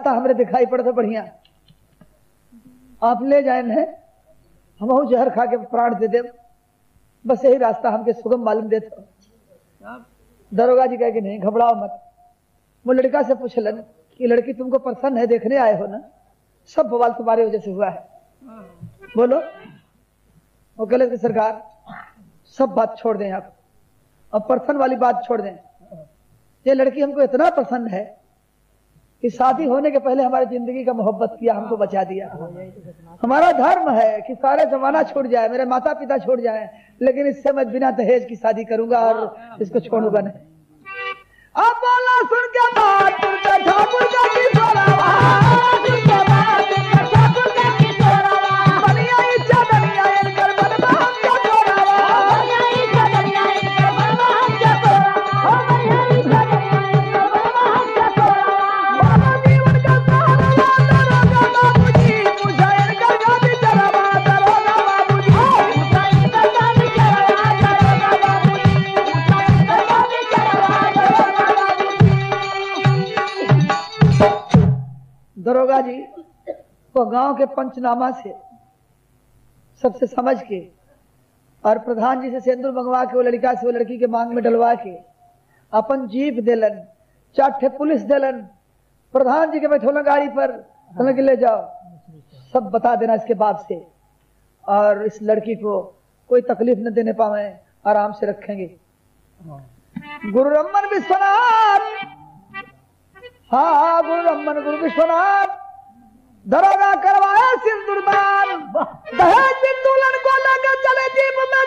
रास्ता हमरे दिखाई पड़ता बढ़िया। आप ले जाए हैं हम जहर खा के प्राण दे दे। बस यही रास्ता हमके सुगम मालूम देते दरोगा जी कह के नहीं घबराओ मत। वो लड़का से पूछलन कि लड़की तुमको प्रसन्न है देखने आए हो ना? सब बवाल तुम्हारे वजह से हुआ है। बोलो। वो कहले कि सरकार सब बात छोड़ दें आप अब प्रसन्न वाली बात छोड़ दें। ये लड़की हमको इतना पसंद है कि शादी होने के पहले हमारी ज़िंदगी का मोहब्बत किया, हमको बचा दिया। हमारा धर्म है कि सारे जमाना छूट जाए, मेरे माता पिता छूट जाए, लेकिन इससे मैं बिना दहेज की शादी करूँगा और इसको छोड़ूँगा नहीं। अब बोला, सुन के बात के ठाकुर का दरोगा जी को गाँव के पंचनामा से सबसे समझ के और प्रधान जी से सिंदूर मंगवा के वो लड़का से वो लड़की के मांग में डलवा के अपन जीप दिलन चार पुलिस दिलन प्रधान जी के बैठोला गाड़ी पर कहने के ले जाओ सब बता देना इसके बाप से और इस लड़की को कोई तकलीफ़ न देने पावे आराम से रखेंगे। गुरु रमन विश्वनाथ! हाँ गुरु रमन गुरु विश्वनाथ दरोगा करवाया सिंदूरदान दहेज दुल्हन को लेकर चले जीप में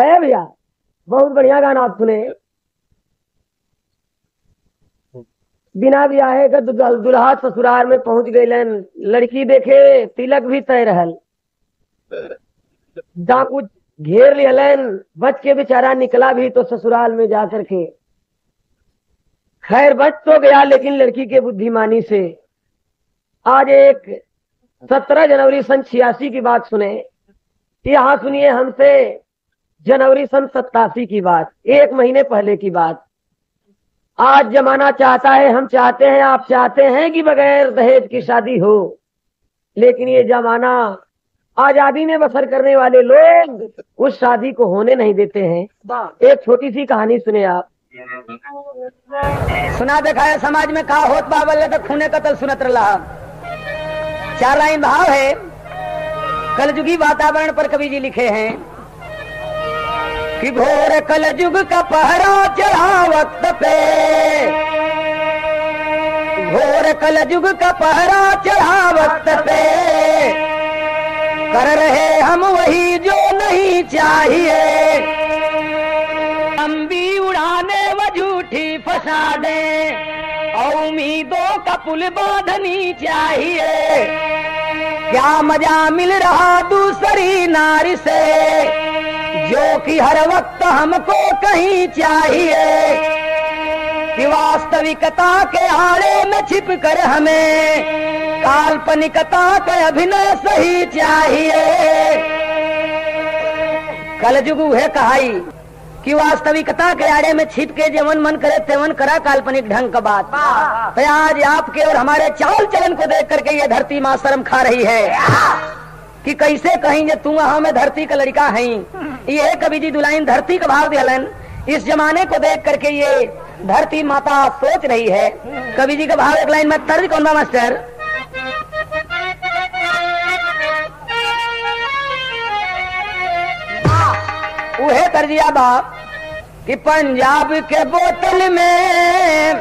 है भैया, बहुत बढ़िया गाना आप सुने। बिना ब्याहे दुल्हा ससुराल में पहुँच गए लड़की देखे तिलक भी तय रहल। डाकू घेर लियलन बच के बेचारा निकला भी तो ससुराल में जा करके। खैर, बच तो गया लेकिन लड़की के बुद्धिमानी से। आज एक सत्रह जनवरी सन छियासी की बात सुने। यहाँ सुनिए हमसे जनवरी सन सत्तासी की बात, एक महीने पहले की बात। आज जमाना चाहता है, हम चाहते हैं, आप चाहते हैं कि बगैर दहेज की शादी हो। लेकिन ये जमाना, आज़ादी में बसर करने वाले लोग उस शादी को होने नहीं देते हैं। एक छोटी सी कहानी सुने आप। सुना देखा है समाज में कहा होत बा, बोले तो खूने कतल सुनत रहा चार लाइन भाव है, कलयुगी वातावरण पर कवि जी लिखे हैं। कि घोर कलयुग का पहरा चढ़ा वक्त पे। घोर कलयुग का पहरा चढ़ा वक्त पे। कर रहे हम वही जो नहीं चाहिए। लंबी उड़ाने व झूठी फसा दे और उम्मीदों का पुल बांधनी चाहिए। क्या मज़ा मिल रहा दूसरी नारी से? जो कि हर वक्त हमको कहीं चाहिए। कि वास्तविकता के आड़े में छिप कर हमें काल्पनिकता का अभिनय सही चाहिए। कलजुग है कहाई कि वास्तविकता के आड़े में छिप के जेवन मन करे तेवन करा काल्पनिक ढंग का बात। तो आज आपके और हमारे चाल चलन को देख करके ये धरती माँ शर्म खा रही है। कि कैसे कहेंगे तू हमें धरती का लड़का है? ये कवि जी दुलाइन धरती का भाव दिलन इस जमाने को देख करके ये धरती माता सोच रही है। कवि जी का भाव एक लाइन में, तर्ज कौन मास्टर? उहे तर्जिया बाप कि पंजाब के बोतल में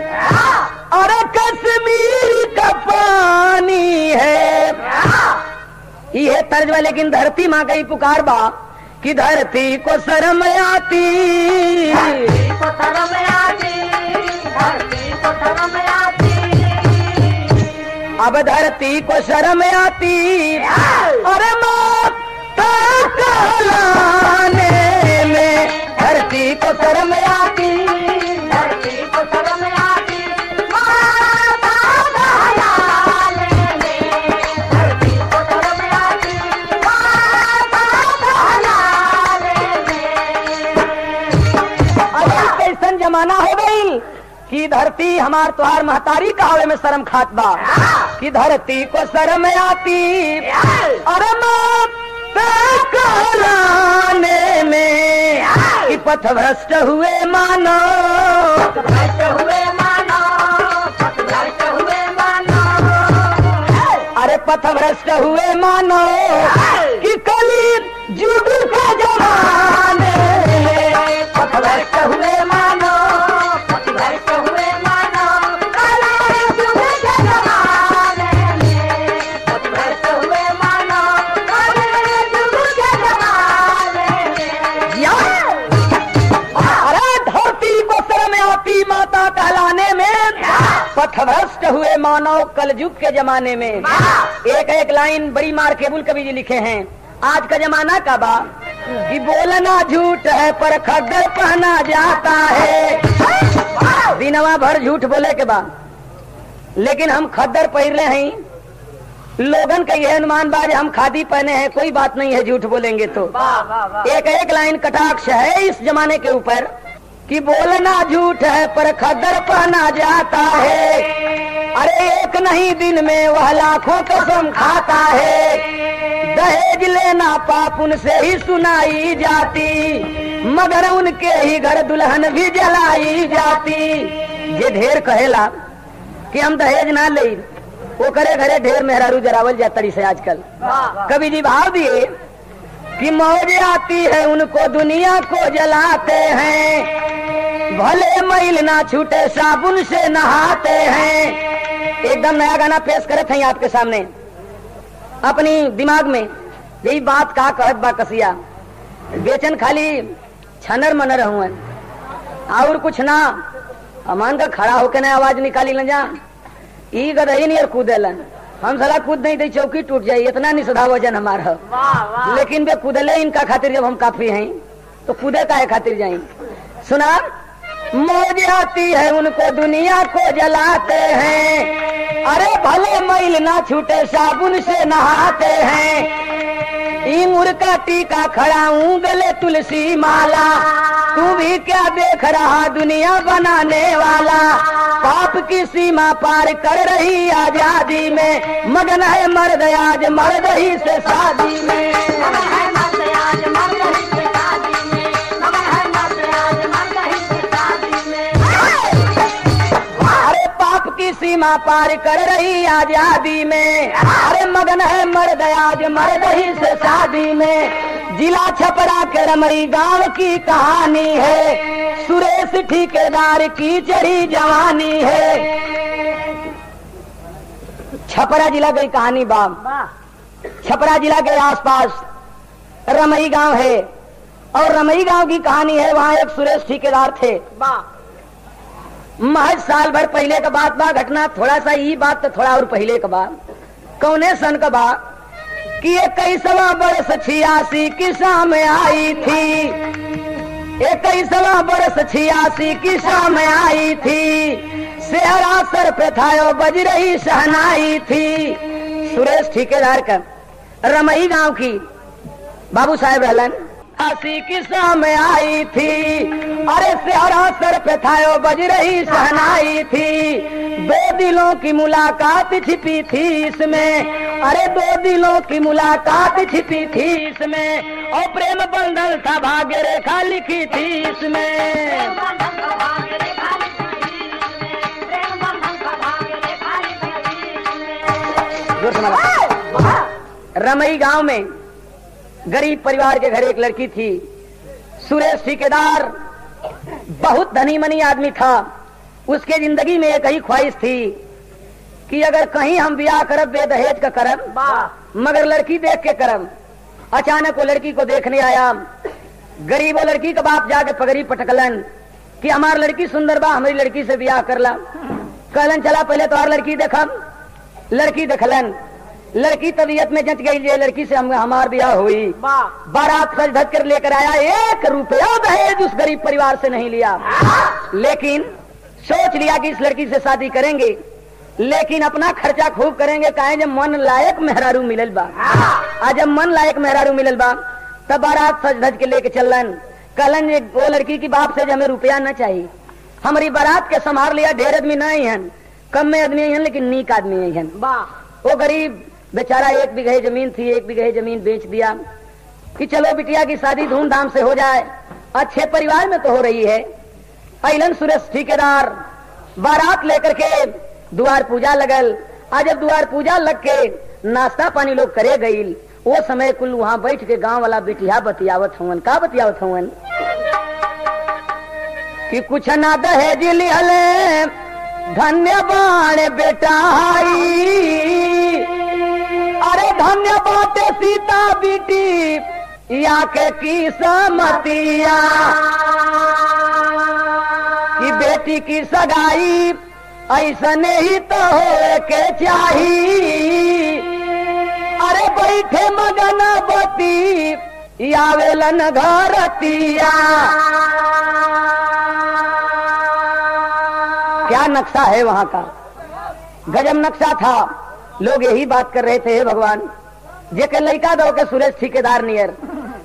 अरे कश्मीर का पानी है ये तर्ज बा लेकिन धरती माँ का ही पुकार बा कि धरती को शर्म आती। अब धरती को शर्म आती अरे माँ कहलाने में धरती को शर्म आती। धरती धरती हमार तुहार महतारी कहावे में शर्म खात बा। कि धरती को शर्म आती। अरे माँ कि पथ भ्रष्ट हुए मानो। भ्रष्ट हुए मानो अरे पथ भ्रष्ट हुए मानो। कि कली जुग के जमाने पथ भ्रष्ट हुए पथभ्रष्ट हुए मानव कलयुग के जमाने में। एक एक लाइन बड़ी मार केबुल कवि जी लिखे हैं। आज का जमाना का बा कि बोलना झूठ है पर खद्दर पहना जाता है। दिनवा भर झूठ बोले के बाद। लेकिन हम खद्दर पहिरले हैं। लोगन का यह अनुमान बाज हम खादी पहने हैं कोई बात नहीं है झूठ बोलेंगे तो। एक एक लाइन कटाक्ष है इस जमाने के ऊपर। कि बोलना झूठ है पर खदर पहना जाता है। अरे एक नहीं दिन में वह लाखों कसम खाता है। दहेज लेना पाप उनसे ही सुनाई जाती मगर उनके ही घर दुल्हन भी जलाई जाती। ये ढेर कहेला कि हम दहेज ना ले। वो करे घरे ढेर मेहरारू जरावल जातड़ी से आजकल। कभी जी भाव दिए कि मौज आती है, उनको दुनिया को जलाते हैं। भले मैल ना छूटे, साबुन से नहाते हैं। एकदम नया गाना पेश करे थे आपके सामने। अपनी दिमाग में यही बात का कहत बा कसिया बेचन खाली छनर मनर हुए और कुछ ना, अमान का खड़ा होके ना आवाज़ निकाली न जा ई गदही नहीं कूदेलन हम सला कूद नहीं दे चौकी टूट जाए इतना नहीं निषधा वज़न हमारा लेकिन वे कूदले इनका खातिर जब हम काफ़ी हैं तो कूदे का खातिर जाए? सुना? मौज आती है, उनको दुनिया को जलाते हैं। अरे भले मैल ना छूटे, साबुन से नहाते हैं। इंगुर का टीका खड़ा हूँ गले तुलसी माला। तू भी क्या देख रहा, दुनिया बनाने वाला। पाप की सीमा पार कर रही आज़ादी में। मगन है मर्द, आज मर्द ही से शादी में। अरे सीमा पार कर रही आज़ादी में। अरे मगन है मर्द आज मर्द ही से शादी में। जिला छपरा के रमई गाँव की कहानी है। सुरेश ठेकेदार की चढ़ी जवानी है। छपरा जिला की कहानी बाप छपरा जिला के आसपास रमई गाँव है। और रमई गाँव की कहानी है, वहाँ एक सुरेश ठेकेदार थे। महज साल भर पहले का बात बा घटना, थोड़ा सा ही बात तो थोड़ा और पहले का बात। कौने सन का बा कि इक्कीसवा बरस छियासी की शाम आई थी। इक्कीसवा बरस छियासी की शाम आई थी। सेहरा सर पे था यो बज रही शहनाई थी। सुरेश ठेकेदार का, रमई गाँव की। बाबू साहेब रहलन। हसी की शाम आई थी। अरे सेहरा सर पे था यो बज रही शहनाई थी। दो दिलों की मुलाकात छिपी थी इसमें। अरे दो दिलों की मुलाकात छिपी थी इसमें। और प्रेम बंधन था भाग्य रेखा लिखी थी इसमें। रमई गाँव में गरीब परिवार के घर एक लड़की थी। सुरेश ठेकेदार, बहुत धनी मनी आदमी था। उसके ज़िंदगी में एक ही ख्वाहिश थी कि अगर कहीं हम ब्याह करब, बेदहेज का करब, मगर लड़की देख के करब। अचानक वो लड़की को देखने आया। गरीब लड़की का बाप जाके पगड़ी पटकलन कि हमार लड़की सुंदर बा, हमारी लड़की से ब्याह करला कहलन, चला पहले तो और लड़की देखब लड़की देखलन। लड़की तबीयत में जच गई लड़की से हम हमार ब्याह हुई। बारात सज धज कर लेकर आया एक रुपया दहेज उस गरीब परिवार से नहीं लिया। लेकिन सोच लिया कि इस लड़की से शादी करेंगे लेकिन अपना खर्चा खूब करेंगे काहे जब मन लायक मेहरारू मिलल बा। आ जब मन लायक मेहरारू मिलल बा तब बारात सज धज के लेके चलन कहलन वो लड़की की बाप से जो हमें रुपया न चाहिए। हमारी बारात के संभाल लिया ढेर आदमी नहीं है कम में आदमी हैं लेकिन नीक आदमी हैं वो गरीब बेचारा एक बीघे ज़मीन थी, एक बीघे ज़मीन बेच दिया कि चलो बिटिया की शादी धूमधाम से हो जाए। अच्छे परिवार में तो हो रही है। अलन सुरेश ठेकेदार, बारात लेकर के द्वार पूजा लगल। आज जब द्वार पूजा लग के नाश्ता पानी लोग करे गई वो समय कुल वहाँ बैठ के गाँव वाला बिटिया बतियावत हवन। का बतियावत हवन? कि कुछ ना दहेज लिहले धन्य बाण बेटाई अरे धन्य बाटे सीता बेटी, या के की समतिया? कि बेटी की सगाई ऐसने ही तो हो के चाहिए अरे बैठे मगन बती आवेलन घरतिया क्या नक्शा है वहाँ का? गजब नक्शा था। लोग यही बात कर रहे थे भगवान। जेकर लड़का दो के सुरेश ठेकेदार नियर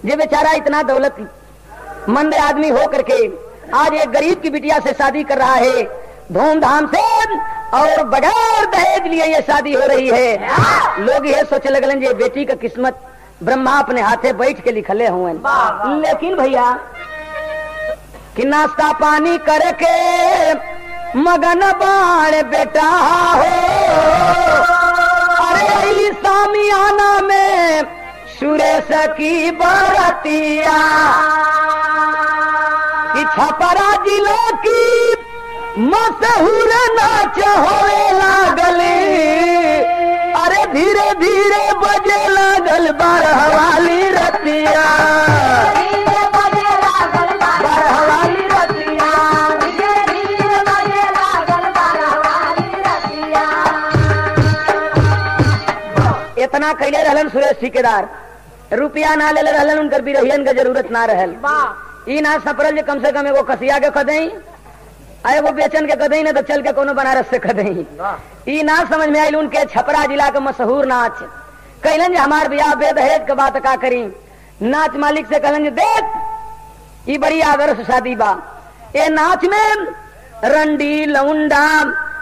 जे बेचारा इतना दौलत मंद आदमी हो करके आज एक गरीब की बिटिया से शादी कर रहा है धूमधाम से और बगैर दहेज लिए ये शादी हो रही है। लोग ये सोचे लगलन जे बेटी का किस्मत ब्रह्मा अपने हाथे बैठ के लिखले हुए लेकिन भैया कि नाश्ता पानी करके मगन बाण बेटा हो। सामियाना में सुरेश की बरतिया। कि छपरा जिला की मशहूर नाच होए लागले। अरे धीरे धीरे बजे लागल बारह वाली रतिया। इतना कैले रहलन सुरेश ठेकेदार। रुपया ना ले रहलन उनकर बिरहियन के ज़रूरत ना रहल। ई ना सपरल जे कम से कम एगो कसिया के खदई आ एगो बेचन के कदई ना तो चल के कोनो बनारस से खदई। ई ना समझ में आयल उनके छपरा जिला के मशहूर नाच। कहलन जे हमार बियाह बेदहेज के बात का करी? नाच मालिक से कहलन जे देख ई बड़ी आदर्श शादी बा। ए नाच में रंडी लौंडा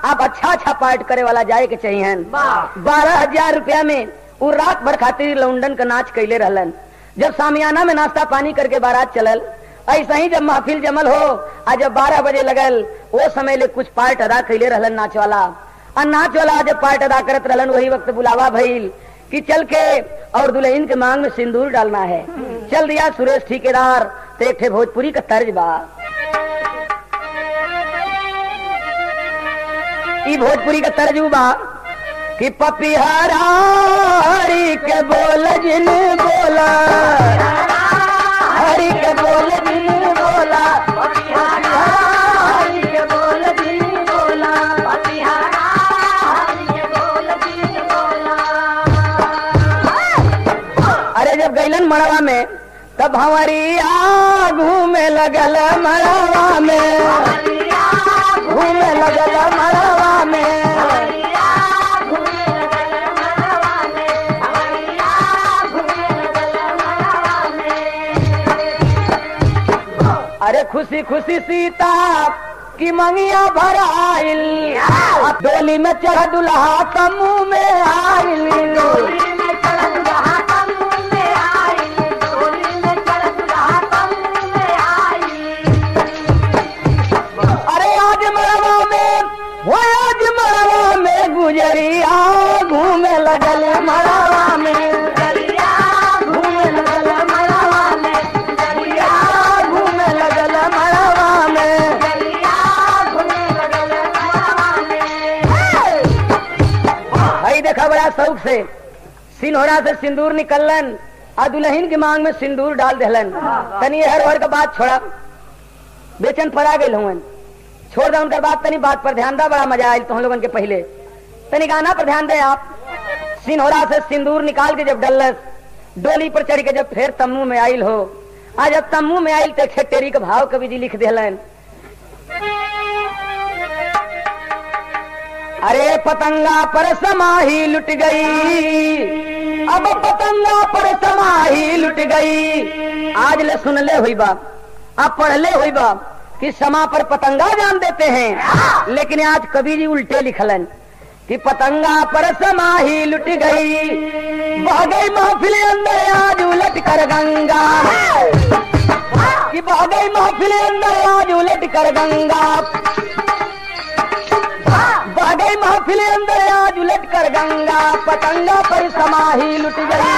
आप अच्छा अच्छा पार्ट करे वाला जाए के चाहिए बारह हज़ार रुपया में वो रात भर खातिर लौंडन का नाच कैले रहलन। जब सामियाना में नाश्ता पानी करके बारात चलल, ऐसा ही जब महफिल जमल हो, आ जब बारह बजे लगल, वो समय ले कुछ पार्ट अदा कैले रहलन नाच वाला और नाच वाला जब पार्ट अदा करत रहलन, वही वक्त बुलावा भइल कि चल के और दुल्हन के मांग में सिंदूर डालना है। चल दिया सुरेश ठेकेदार तो एक भोजपुरी का तर्ज बा। भोजपुरी का तर्ज बा। कि पपिहरा हरी के बोल जिन बोला। हरी के बोल जिन बोला। हरी के बोल जिन बोला। अरे जब गैलन मड़वा में तब हमारी आ घूमे लगल मड़वा में। घूमे लगल खुशी खुशी सीता की मंगिया भराइल डोली में चढ़ दुल्हा तमू में आइल अरे आज मरवा में वो आज मरवा में गुजरिया घूमे लगल मरवा हई देखा बड़ा शौक से। सिन्होरा से सिंदूर निकलन आ दुल्हन की मांग में सिंदूर डाल देलन। तनी हर भर का बात छोड़ा। बेचन पड़ा गए हुन छोड़ दे उनकर बात, तनी बात पर ध्यान दा, बड़ा मज़ा आयल तुम लोगन के पहले। तनी गाना पर ध्यान दे आप। सिन्होरा से सिंदूर निकाल के जब डलस डोली पर चढ़ के जब फिर तम्मू में आयल हो। आज जब तम्मू में आयल तो छटेरी के भाव कवि जी लिख दिलन। अरे पतंगा पर समाही लुट गई। अब पतंगा पर समाही लुट गई। आज ले सुन ले हुई बाप आप पढ़ ले हुई बाप कि समा पर पतंगा जान देते हैं। लेकिन आज कभी जी उल्टे लिखलन कि पतंगा पर समाही लुट गई। बह गई महफिल अंदर आज उलट कर गंगा। कि बह गई महफिल अंदर आज उलट कर गंगा। बह गई महफिल अंदर आज उलट कर गंगा पतंगा पर समाही लुट गई।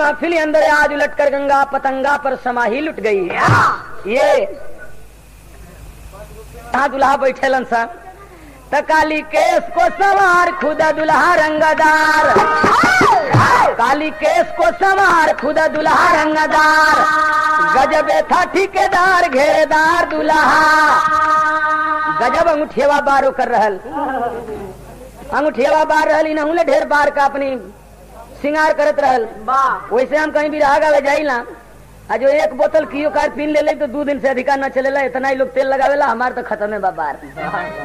महफिल अंदर आज उलट कर गंगा पतंगा पर समाही लुट गई। ये कहा दुल्हा बैठेलन सा त काली केस को सवार खुदा दुल्हा रंगदार। काली केस को सवार खुदा दुल्हा रंगदार। गजब था ठेकेदार घेरेदार दुल्हा। गजब अंगूठेवा बारो कर रहल। अंगूठेवा बार रहल इनहू ढेर बार का अपनी सिंगार करत रहल। वैसे हम कहीं भी रहा गावे जाइला जो एक बोतल कियो कार पीन ले ले तो दो दिन से अधिका न चलेला इतना ही लोग तेल लगावेला हमार तो खत्म है बाबार।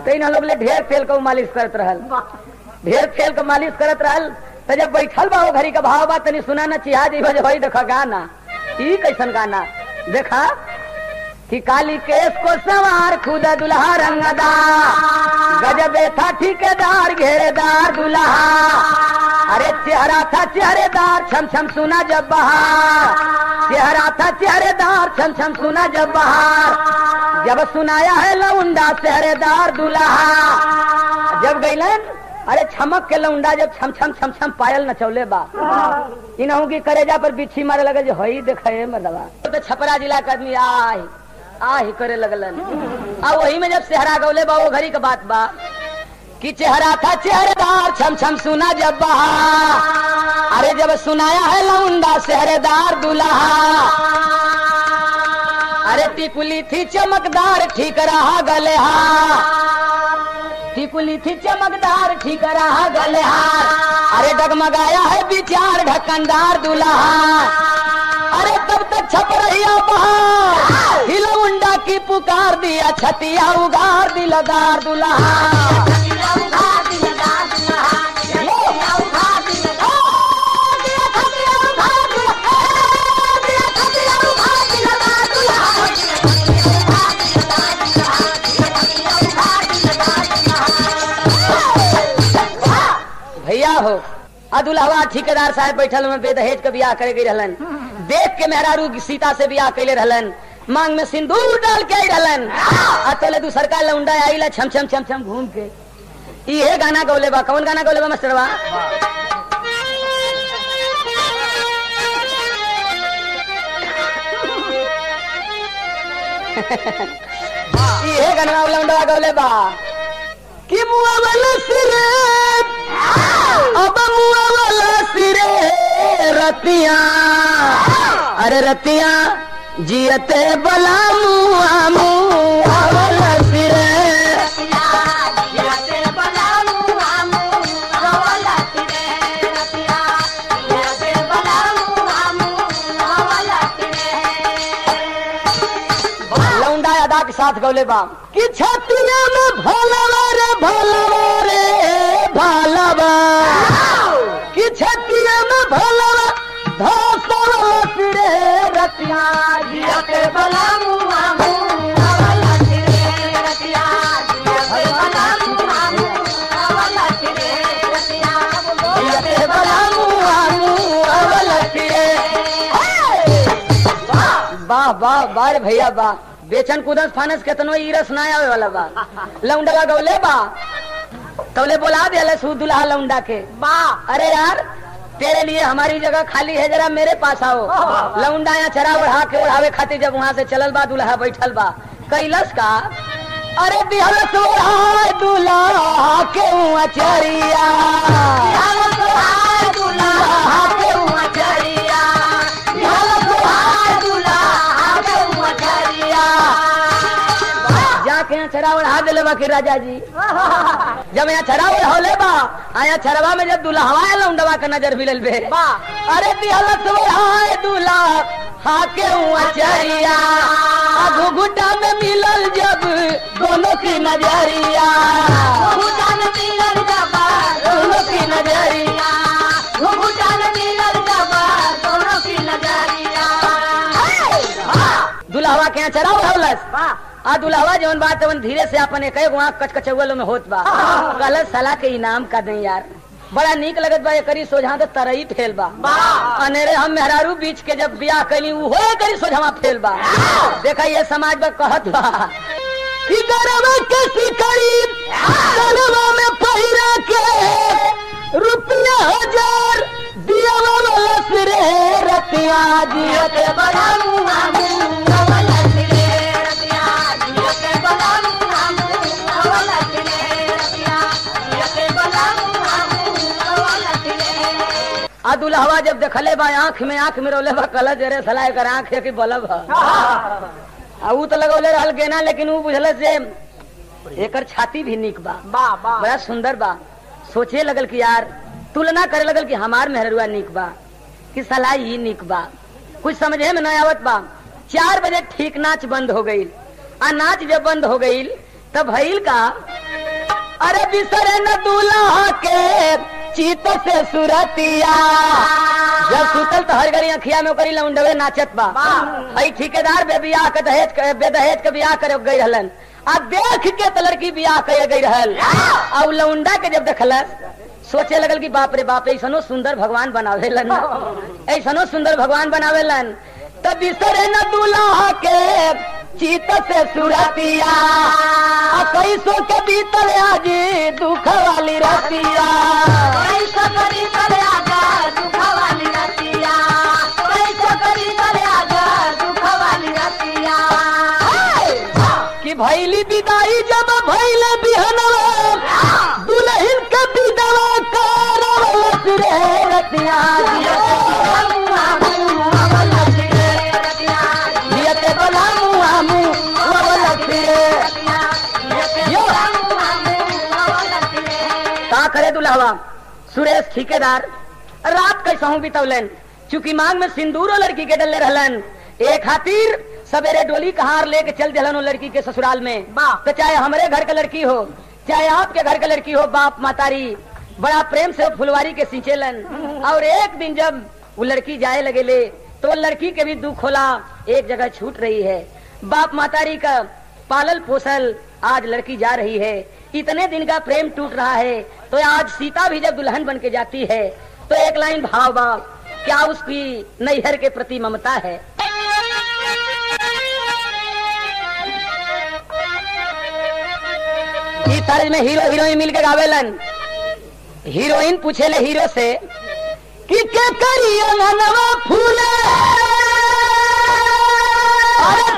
तो इन लोग ले ढेर तेल का मालिश करत रहल। ढेर तेल का मालिश करत रहल तो जब बैठल बा घड़ी का भाव बा, तनी सुना ना, चिहा जी होई देखा गाना। ई कैसन गाना? देखा? कि काली केस को सवार खुदा दुल्हा रंगदा। गजबे था ठेकेदार, घेरेदार दुल्हा। अरे चेहरा था चेहरेदार छम छम सुना जब बहार चेहरा था चेहरेदार छम छम सुना जब बहार जब सुनाया है लौंडा चेहरेदार दुल्हा। जब गईलन अरे छमक के लौंडा, जब छम छम छम छम पायल नचौले बा। इनहू की करेजा पर बिछी मारे लगे जो हई देखे मर्दवा। तो छपरा जिला के आदमी आय आही करे लगलन। आ वही में जब सेहरा गौले बा, वो घड़ी का बात बा, कि चेहरा था चेहरेदार छम छम सुना जब बहा अरे जब सुनाया है लौंडा सेहरेदार दुल्हा। अरे टिकुली थी चमकदार, ठीक रहा गले हा टिकुली थी चमकदार, ठीक रहा गले हार अरे डगमगाया है विचार ढक्कनदार दुल्हा। अरे तब तक छप रही बहार हिलमुंडा की पुकार दिया छतिया उगार दिलदार दुल्हा भैया हो अदुल्हवा ठेकेदार साहब बैठल में बेदहेज के बियाह करे गई रहलन देख के मेहरारू सीता से बियाह कैले रहलन। मांग में सिंदूर डाल के आई रहलन। आ तोले दूसर का लौंडा आईला छम छम छम छम घूम के। इहे गाना गौले बा कौन गाना गौले बा मास्टरवा इहे गाना लौंडा गौले बा कि मुआ वाला सिरे अब मुआ वाला सिरे। रतिया। अरे रतिया जियते बला मुआ मुआ वाला साथ गौले बा कि छतिया में भलवा रे भलवा रे भलवा। रतिया जिया के वाह! वाह वाह रे भैया वाह। बेचन कुदस फानस केतनो ई रस ना आवे वाला बा लौंडा गौले बा तौले बोला दे सू दुल्हा लौंडा के। बा अरे यार तेरे लिए हमारी जगह खाली है जरा मेरे पास आओ। लौंडा या चरा बढ़ा के उड़ावे खातिर जब वहाँ से चलल बा दूल्हा बैठल बा। कैलस का अरे बिहार दूल्हा के चरिया। उड़ा दिले बाकी राजा जी। जब यहाँ चरा उड़ौले बा आया चरवा में जब दुल्हा लौंडवा का नज़र मिलल बे। अरे दिहलत हाय दूल्हा हाके चरिया। घुघुटा में मिलल जब दोनों की नज़रिया। दोनों की नज़रिया। दुल्हवा के यहाँ आ दुल्हवा जवन बात तवन धीरे से अपन एक आँख कचकचौल में होत बा। कहलस सला के इनाम का दें यार। बड़ा नीक लगत बा एकरी सोझा तो तरही फेल बा। अनेरे हम मेहरारू बीच के जब बियाह कैली उहो एकरी सोझा फेल बा। देखा ये समाज में कहत बा कि गरबा के सिकड़ी गरबा में पहिरा के रुपया हज़ार दिया वाला सिरे रतिया जियत बड़ा मुआ आ दुल्हवा जब देखले बा आँख में आँख में रोले बा कल जरे सलाह कर आँख कि बलब आ ऊ तो लगौले रहल गेना लेकिन ऊ बुझल से एकर छाती भी निक बा। बड़ा सुंदर बा। सोचे लगल कि यार तुलना करे लगल कि हमार मेहरुआ निक बा कि सलाह ही निक बा। कुछ समझे में न आवत बा। चार बजे ठीक नाच बंद हो गई आ नाच जब बंद हो गई तब भइल का अरे बिसरे न दूल्हा के चीत से सुरतिया। जब सुतल तो हर घड़ी अखिया में ओकरी लौंडवे नाचत बा। हई ठेकेदार बे बियाह के दहेज के बे दहेज के बियाह करे गई रहलन। आ देख के तो लड़की बियाह करे गई रहल। उ लौंडा के जब देखलस सोचे लगल कि बाप रे बाप ऐसनो सुंदर भगवान बनावेलन। ऐसनो सुंदर भगवान बनावेलन। तब बिसरे न दूल्हा के चीत से सुरतिया आ कैसो के बीतल आज दुख वाली रतिया कि भैली विदाई जब भैले बिहनवा दुल्हन के विधवा करवलस रे रतिया दुल्हवा सुरेश ठेकेदार रात कैसा हूँ बितौलन चूँकि मांग में सिंदूर और लड़की के डले रहलन। एक खातिर सवेरे डोली कहार लेके चल दिलन लड़की के ससुराल में। तो चाहे हमारे घर का लड़की हो चाहे आपके घर का लड़की हो बाप मातारी बड़ा प्रेम से फुलवारी के सिंचेलन। और एक दिन जब वो लड़की जाए लगे ले तो लड़की के भी दुख होला एक जगह छूट रही है। बाप मातारी का पालल पोसल आज लड़की जा रही है। इतने दिन का प्रेम टूट रहा है? तो आज सीता भी जब दुल्हन बन के जाती है तो एक लाइन भाव भाव, क्या उसकी नैहर के प्रति ममता है? तरह में हीरो हीरोइन मिलके गावेलन हीरोइन पूछे ले हीरो से, कि के करी अंगनवा फूले? अरे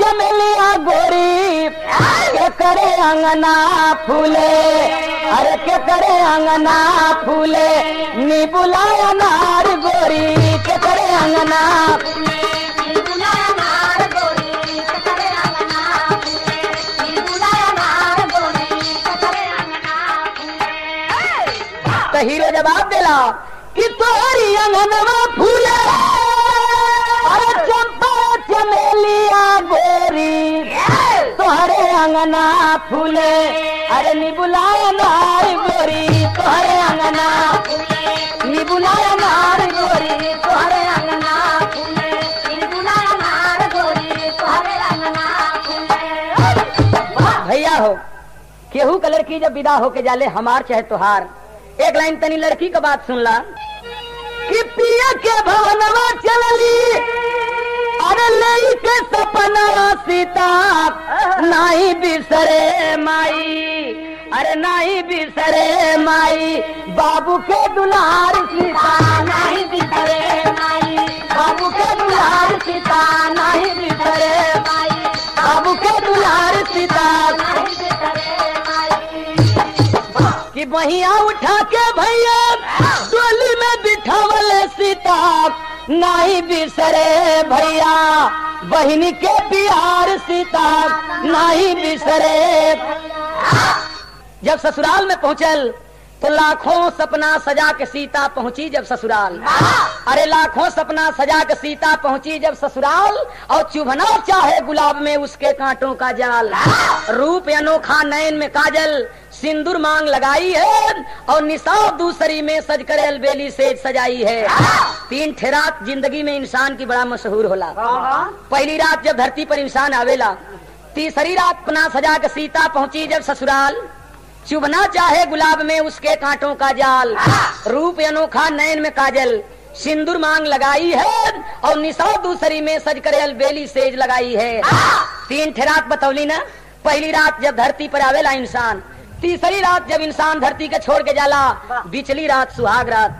चमेलिया गोरी के करे अंगना फूले। अरे के करे अंगना फूले। नी बुलाया नार गोरी के करे अंगना तो हीरो जवाब दिला कि तोरी अंगनवा फूले। गोरी। तोहरे अंगना फूले अरे निबुलाया नार गोरी। तोहरे अंगना निबुलाया नार गोरी। तोहरे अंगना भैया हो केहू का लड़की जब विदा होके जाले हमार चाहे तोहार। एक लाइन तनी लड़की का बात सुन ला। कि पिया के भवनवा चलली। अरे के सपनवा सीता। नाही बिसरे माई। अरे नहीं बिसरे माई। बाबू के दुलार सीता। नाही बिसरे माई। बाबू के दुलार सीता। नाही बिसरे माई। बाबू के दुलार सीता। कि बहिया उठा के भैया बिठावल सीता नहीं बिसरे भैया, बहनी के बिहार सीता नहीं बिसरे। जब ससुराल में पहुंचल तो लाखों सपना सजा के सीता पहुँची जब ससुराल। अरे लाखों सपना सजा के सीता पहुँची जब ससुराल, और चुभना चाहे गुलाब में उसके कांटों का जाल। रूप अनोखा नयन में काजल, सिंदूर मांग लगाई है, और निशाब दूसरी में सज कर अलबेली से सजाई है। तीन ठे रात ज़िंदगी में इंसान की बड़ा मशहूर होला। पहली रात जब धरती पर इंसान आवेला, तीसरी रात अपना सजा के सीता पहुँची जब ससुराल चुभना चाहे गुलाब में उसके कांटों का जाल। रूप अनोखा नयन में काजल। सिंदूर मांग लगाई है और निशा दूसरी में सज कर अलबेली सेज लगाई है। तीन ठे रात बतौली ना? पहली रात जब धरती पर आवेला इंसान। तीसरी रात जब इंसान धरती के छोड़ के जाला। बिचली रात सुहाग रात।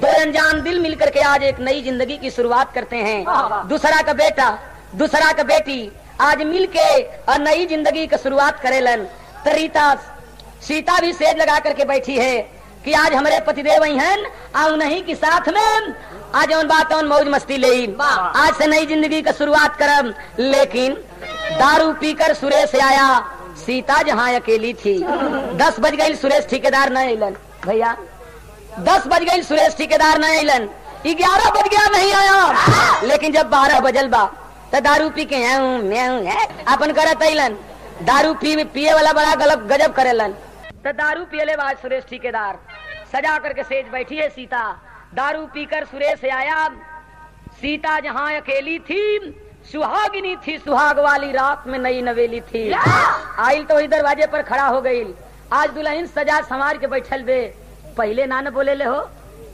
दो अनजान दिल मिलकर के आज एक नई ज़िंदगी की शुरुआत करते हैं। दूसरा का बेटा दूसरा का बेटी आज मिल के और नई ज़िंदगी की शुरुआत करेलन तरीता सीता भी सेज लगा करके बैठी है कि आज हमारे पतिदेव वही हैं आ उन्हीं के साथ में। आज उन बात उन मौज मस्ती ले। आज से नई ज़िंदगी का शुरुआत करब लेकिन दारू पीकर सुरेश आया सीता जहाँ अकेली थी। दस बज गई सुरेश ठेकेदार न अलन भैया दस बज गई सुरेश ठेकेदार न अलन ग्यारह बज गया नहीं आया। लेकिन जब बारह बजल बा तो दारू पी के मैं अपन करत अलन दारू पी पिए वाला बड़ा गलत गजब करेलन। तो दारू पियले बाद सुरेश ठेकेदार। सजा करके सेज बैठी है सीता। दारू पीकर सुरेश आया। सीता जहाँ अकेली थी सुहागिनी थी सुहाग वाली रात में नई नवेली थी। आइल तो ही दरवाजे पर खड़ा हो गई। आज दुल्हन सजा संवार के बैठल बे। पहले ना न बोले ले हो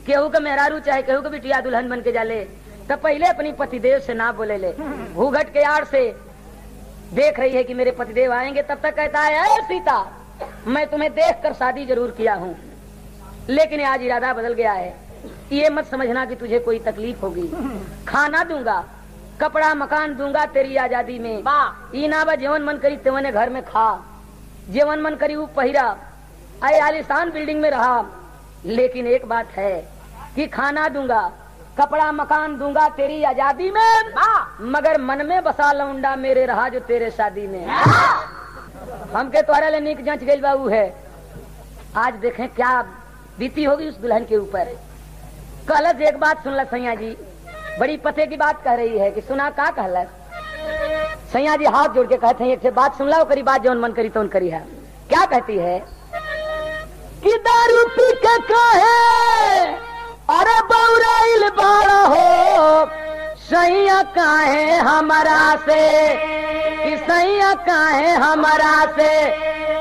केहू के मेहरारू चाहे केहू के बिटिया दुल्हन बन के जाले तब पहले अपनी पतिदेव से ना बोले ले। भूघट के आड़ से देख रही है कि मेरे पतिदेव आएँगे तब तक कहता है "अरे सीता मैं तुम्हें देख कर शादी ज़रूर किया हूँ। लेकिन आज इरादा बदल गया है। ये मत समझना कि तुझे कोई तकलीफ़ होगी। खाना दूँगा कपड़ा मकान दूँगा तेरी आज़ादी में। इना बा जीवन मन करी तेवने घर में खा। जेवन मन करी वो पहिरा। आए आलिशान बिल्डिंग में रहा। लेकिन एक बात है कि खाना दूँगा कपड़ा मकान दूँगा तेरी आज़ादी में। मगर मन में बसा लौंडा मेरे रहा जो तेरे शादी में। हमके तोहरा ले निक जाँच गई बाबू है। आज देखें क्या बीती होगी उस दुल्हन के ऊपर। कहलत एक बात सुनल सैया जी। बड़ी पते की बात कह रही है कि सुना का कहलत सैया जी हाथ जोड़ के कहते हैं, एक ठे बात सुन लो करी बात जौन मन करी तो करी है। क्या कहती है? कि दारू पी के कहे? अरे बौराइल बाड़ा हो। सैया काहे हमारा से? कि सैया काहे हमारा से?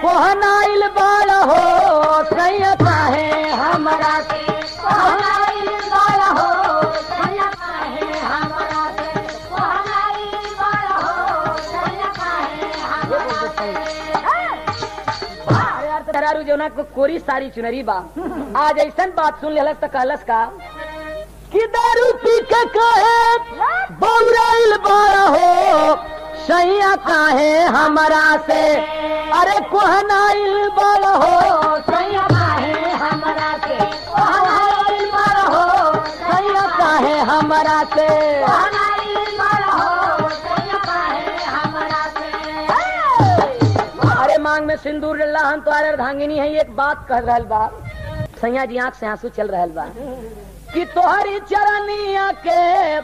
कोहनाइल बाड़ा हो, सैया काहे हमारा से? बाड़ा हो, सैया हमारा से? हो ना को कोरी सारी चुनरी बा। आज ऐसन बात सुन लेलस त कहलस का? कि दारू पी के कहे? बौराइल बाड़ा हो सैया काहे हमारा से? अरे कोहनाइल बाड़ा हो सैया काहे हमारा से? कोहनाइल बाड़ा हो सैया काहे हमारा से? कोहनाइल बाड़ा हो सैया काहे हमारा से? अरे मांग में सिंदूर डल्ला हम तो अर्धांगिनी है एक बात कह रहल बा। सैया जी आँख से आँसू चल रहल बा। कि तोहरी चरनिया के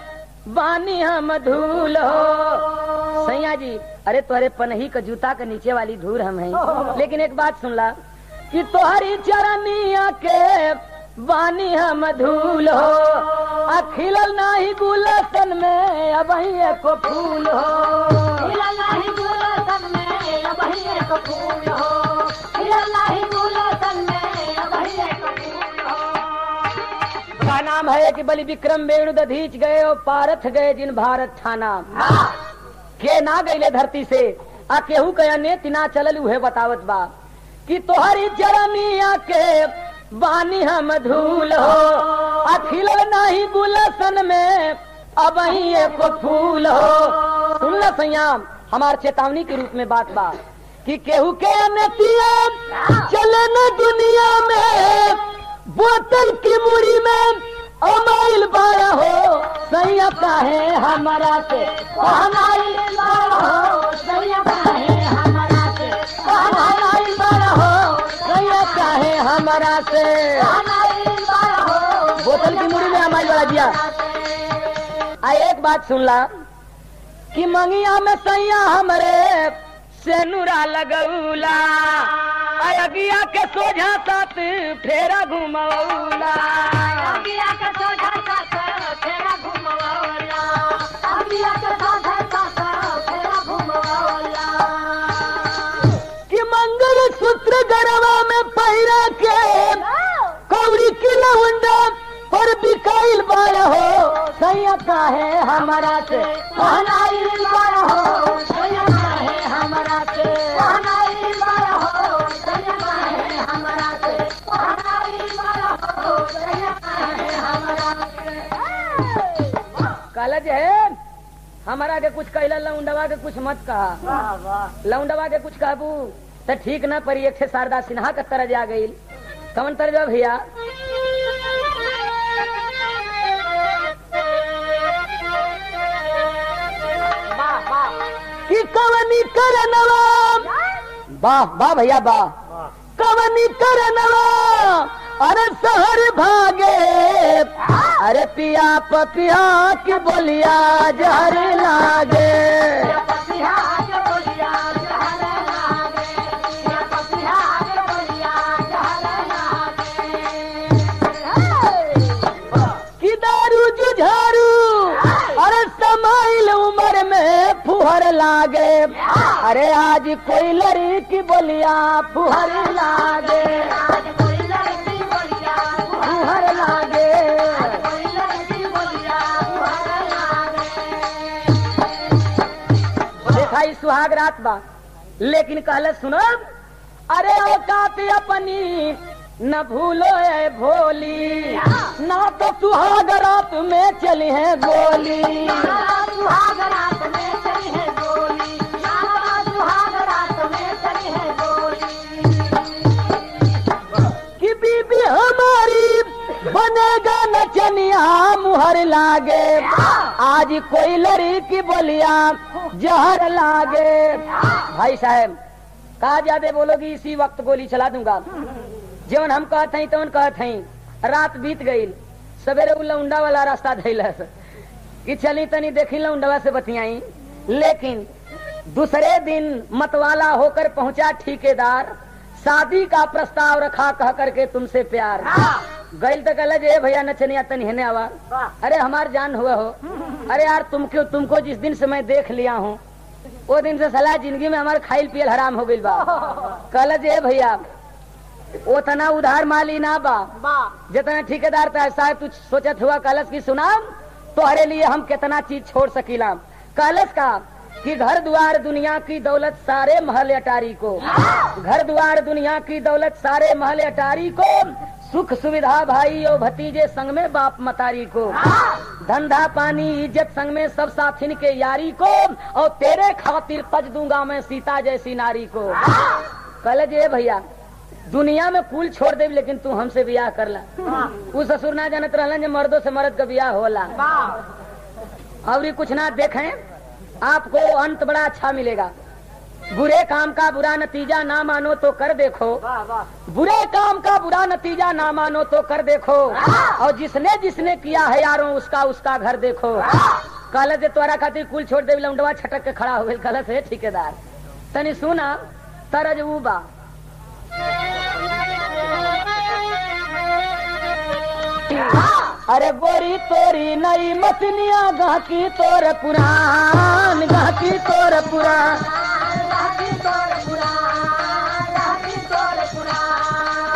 बानी हम धूल हो। सैया जी, अरे तोहरे पनही का जूता के नीचे वाली धूल हम हैं। लेकिन एक बात सुन ला, कि तोहरी चरनिया के बानी हम धूल हो। आ खिलल नाही गुलशन में अब को फूल हो। खिलल नाही गुलशन में अब को फूल हो। खिलल नाम है कि बलि विक्रम वेणु दधीच गए और पारथ गए जिन भारत थाना के ना गईले धरती से, आ केहू कया ने तिना चलल उहे बतावत बा। कि तोहरी जरनिया के बानी हम धूल हो अखिल नहीं गुलशन में अब एक फूल हो। सुन ल सैयाम, हमार चेतावनी के रूप में बात बा। कि केहू के चले न दुनिया में, बोतल की मुड़ी में अमाइल बाया हो सैया काहे हमारा से? बाया हो सैया काहे हमारा से? बाया हो सैया हमारा से? हो बोतल की मुड़ी में हमारी बाया दिया आ एक बात सुन ला कि मंगिया में सैया हमरे सेनुरा लगौला अगिया के सोझा साथ फेरा घुमौला अगिया के सोझा साथ फेरा घुमवला अगिया के सोझा साथ फेरा घुमवला कि मंगल सूत्र गरवा में पहिरा के कौड़ी की लवंडा पर बिकाइल बाड़ा हो। सैया काहे हमारा से? कहनाइल बाड़ा हो सैया कॉलेज है हमारा के कुछ कहला लौंडवा के कुछ मत कहा। लौंडवा के कुछ कहबू तो ठीक न परी एक शारदा सिन्हा का तरज आ गई कौन तरज भैया? कि कवनी करनवा वाह वाह भैया वाह कवनी करनवा अरे शहर भागे। अरे पिया पपिया की बोलिया जहर लागे। जुझारू? अरे समाइल उम्र में फुहर लागे। अरे आज कोई लड़ी की बोलिया फुहर लागे। सुहाग रात बा। लेकिन कहले सुनो अरे औकात अपनी न भूलो है भोली। ना तो सुहाग रात में चली है गोली। सुहाग रात में चली है गोली। सुहाग रात में चली है गोली। कि बीबी हमारी बनेगा नचनिया, मुहर लागे। आज कोई लड़ी की बोलिया, जहर लागे। भाई साहब, कहा ज़्यादा बोलोगी, इसी वक्त गोली चला दूँगा। जवन हम कहत हई तवन कहत हई रात बीत गई, सवेरे उ लौंडा वाला रास्ता धैल। कि चली तनी देखी लौंडवा से बतियाई। लेकिन दूसरे दिन मतवाला होकर पहुँचा ठेकेदार। शादी का प्रस्ताव रखा, कह करके तुमसे प्यार। गैल तो कहला जे भैया नचनिया तनी हेने आवा अरे हमार जान हुआ हो। अरे यार तुमको तुमको जिस दिन से मैं देख लिया हूँ वो दिन से सलाह ज़िंदगी में हमारे खाइल पियल हराम हो गई बा। कहला जे भैया उतना उधार माली ना बा। जितना ठेकेदार था शायद तू सोचत हुआ कलश की सुनाम तोहरे लिए हम कितना चीज़ छोड़ सकीला कलश का कि घर द्वार दुनिया की दौलत सारे महल अटारी को। घर द्वार दुनिया की दौलत सारे महल अटारी को। सुख सुविधा भाई और भतीजे संग में बाप मतारी को। धंधा पानी, इज़्ज़त संग में सब साथिन के यारी को और तेरे खातिर तज दूँगा मैं सीता जैसी नारी को। कल जे भैया, दुनिया में कुल छोड़ दे लेकिन तू हमसे ब्याह कर ला। उ ससुर ना जानत रहलन जे मर्दों से मर्द का ब्याह होला और कुछ ना देखें, आपको अंत बड़ा अच्छा मिलेगा। बुरे काम का बुरा नतीजा ना मानो तो कर देखो। बुरे काम का बुरा नतीजा ना मानो तो कर देखो। और जिसने जिसने किया है यारों, उसका उसका घर देखो। कल से तोरा खातिर कुल छोड़ दे, लंडवा छटक के खड़ा हो गए। कल से ठेकेदार। तनी सुना, तरज ऊ अरे बोरी तोरी नई मछलियाँ गहकी तोर पुरान गहकी तोर पुरान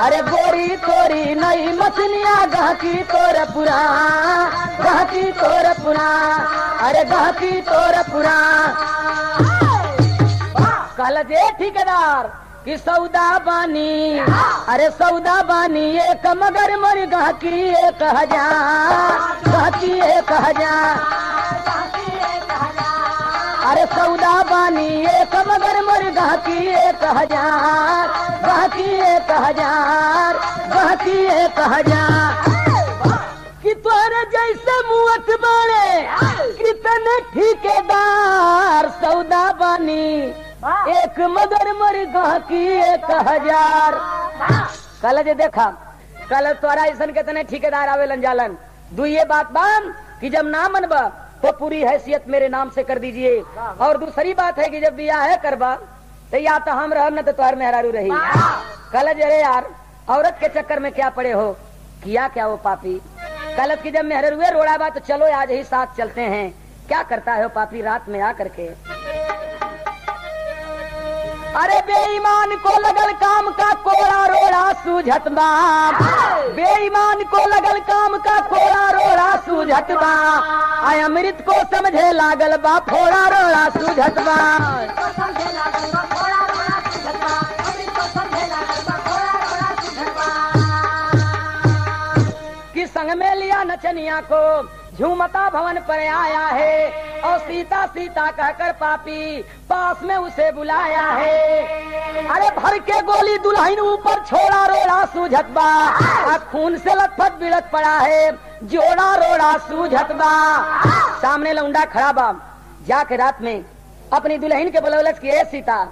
अरे बोरी तोरी नई मछलियाँ गहकी तोर पुरान गहकी तोर पुरान अरे गहकी तोर पुरान कल जे ठेकेदार। कि सौदा बानी। अरे सौदा बानी एक, मगर मर गहकी एक हज़ार। एक हज़ार। अरे सौदा बानी एक, मगर मर गहकी एक हज़ार। गहकी एक हज़ार। गहकी एक हज़ार। कि तोरे जैसे मुअत बाड़े, कितने ठेकेदार सौदा बानी। एक मगर मर गहकी एक हज़ार। कल जे देखा कल तोरा ऐसा कितने ठेकेदार आवेलन जालन। दू ये बात बान कि जब ना मनबा तो पूरी हैसियत मेरे नाम से कर दीजिए। और दूसरी बात है कि जब बियाह है करबा तो या तो हम रह न तो तोहर मेहरारू रही। कल अरे यार औरत के चक्कर में क्या पड़े हो? किया क्या वो पापी? कलत की जब मेहर हुए रोड़ा बा तो चलो आज ही साथ चलते हैं। क्या करता है वो पापी रात में आ करके अरे बेईमान को लगल काम का कोड़ा रोड़ा सूझत बा बेईमान को लगल काम का कोड़ा रोड़ा सूझत बा आय अमृत को समझे लागल बा, फोड़ा रोड़ा सूझत बा संग में लिया नचनिया को झूमता भवन पर आया है और सीता सीता कहकर पापी पास में उसे बुलाया है। अरे भर के गोली दुल्हन ऊपर छोड़ा रोड़ा सूझत बा। खून से लथपथ बिलत पड़ा है। जोड़ा रोड़ा सूझत बा। सामने लौंडा खड़ा बा। जाके रात में अपनी दुल्हन के बलौलत की "ए सीता।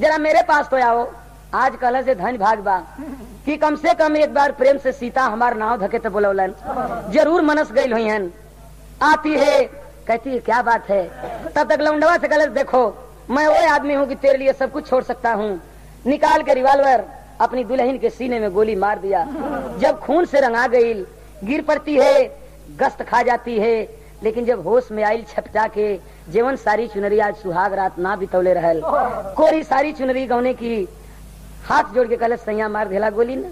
जरा मेरे पास तो आओ। आज कल से धन भाग बा। कि कम से कम एक बार प्रेम से सीता हमार नाव धके तो बोलौलन ज़रूर मनस गई हुई आती है, कहती है, क्या बात है? तब तक लौंडवा से गलत देखो, मैं वो आदमी हूँ कि तेरे लिए सब कुछ छोड़ सकता हूँ। निकाल के रिवाल्वर, अपनी दुल्हन के सीने में गोली मार दिया। जब खून से रंगा गई गिर पड़ती है गश्त खा जाती है। लेकिन जब होश में आयल छपटा के जीवन सारी चुनरी आज सुहाग रात ना बितौले रहल। कोरी सारी चुनरी गौने की हाथ जोड़ के कलश सैया मार देला गोली ना।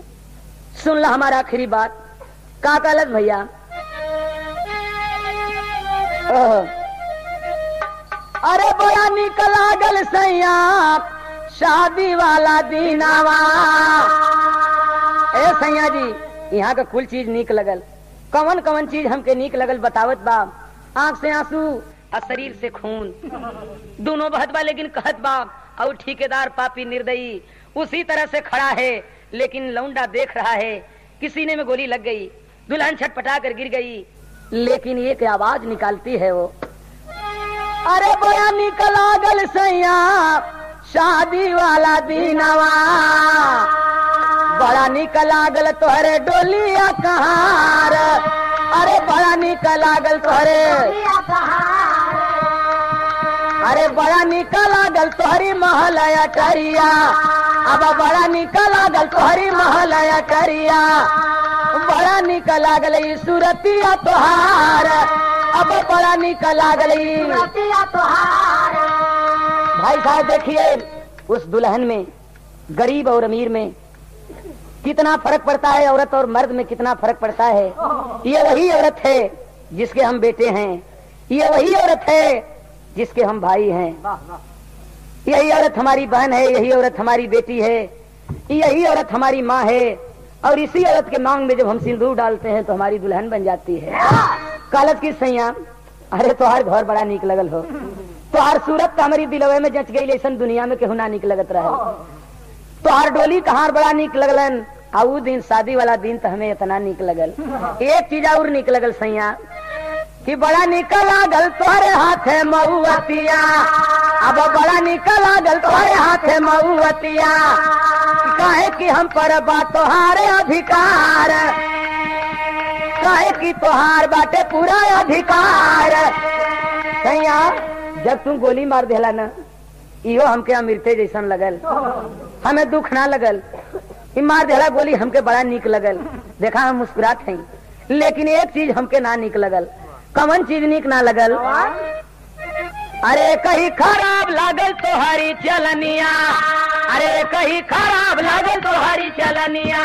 सुन ला हमारा आखिरी बात। का कलश भैया? अरे बड़ा निक लागल सैया। शादी वाला दीनावा ए सैया जी, यहाँ का कुल चीज़ निक लगल। कवन कवन चीज़ हमके निक लगल बतावत बा। आँख से आँसू और शरीर से खून। दोनों बहत बा लेकिन कहत बा और ठेकेदार पापी निर्दयी। उसी तरह से खड़ा है। लेकिन लौंडा देख रहा है। किसी ने में गोली लग गई। दुल्हन छटपटा कर गिर गई। लेकिन एक आवाज़ निकालती है वो। अरे बया निकला गल सैया। शादी वाला दीनवा बड़ा निकला गल तोहरे डोलिया कहार। अरे बड़ा निकला गल तोहरे। अरे बड़ा निकला गल तोहरी महलया टरिया अब बड़ा निकला गल तोहरी महलया टरिया बड़ा निकला गल ई सूरतिया तोहार। अब बड़ा निकला गल भाई साहब देखिए उस दुल्हन में गरीब और अमीर में कितना फ़र्क पड़ता है औरत और मर्द में कितना फ़र्क पड़ता है। ये वही औरत है जिसके हम बेटे हैं। ये वही औरत है जिसके हम भाई हैं। यही औरत हमारी बहन है यही औरत हमारी बेटी है यही औरत हमारी माँ है। और इसी औरत के मांग में जब हम सिंदूर डालते हैं तो हमारी दुल्हन बन जाती है। कालत की सैया अरे तोहार घर बड़ा निक लगल हो। तोहार सूरत तो हमारी दिलवे में जच गई ऐसा दुनिया में केहू ना निक लगत रहे। तोहार डोली कहार बड़ा निक लगलन। आ ऊ दिन शादी वाला दिन तो हमें इतना निक लगल। एक चीज़ और निक लगल सैया कि बड़ा निकल लागल तोहरे हाथे मऊअतिया अब बड़ा निकल लागल तोहरे हाथे मऊअतिया काहे कि हम पर बा तोहारे अधिकार। काहे कि तोहार बाटे पूरा अधिकार। सैया जब तुम गोली मार देला ना, इहो हमके अमृते जैसन लगल। हमें दुख ना लगल। मार देला गोली हमके बड़ा निक लगल। देखा हम मुस्कुरात हैं। लेकिन एक चीज़ हमके ना निक लगल। कवन चीज़ निक ना लगल? अरे कहीं खराब लागल तो हरी चलनिया। अरे कहीं खराब लागल तो हरी चलनिया।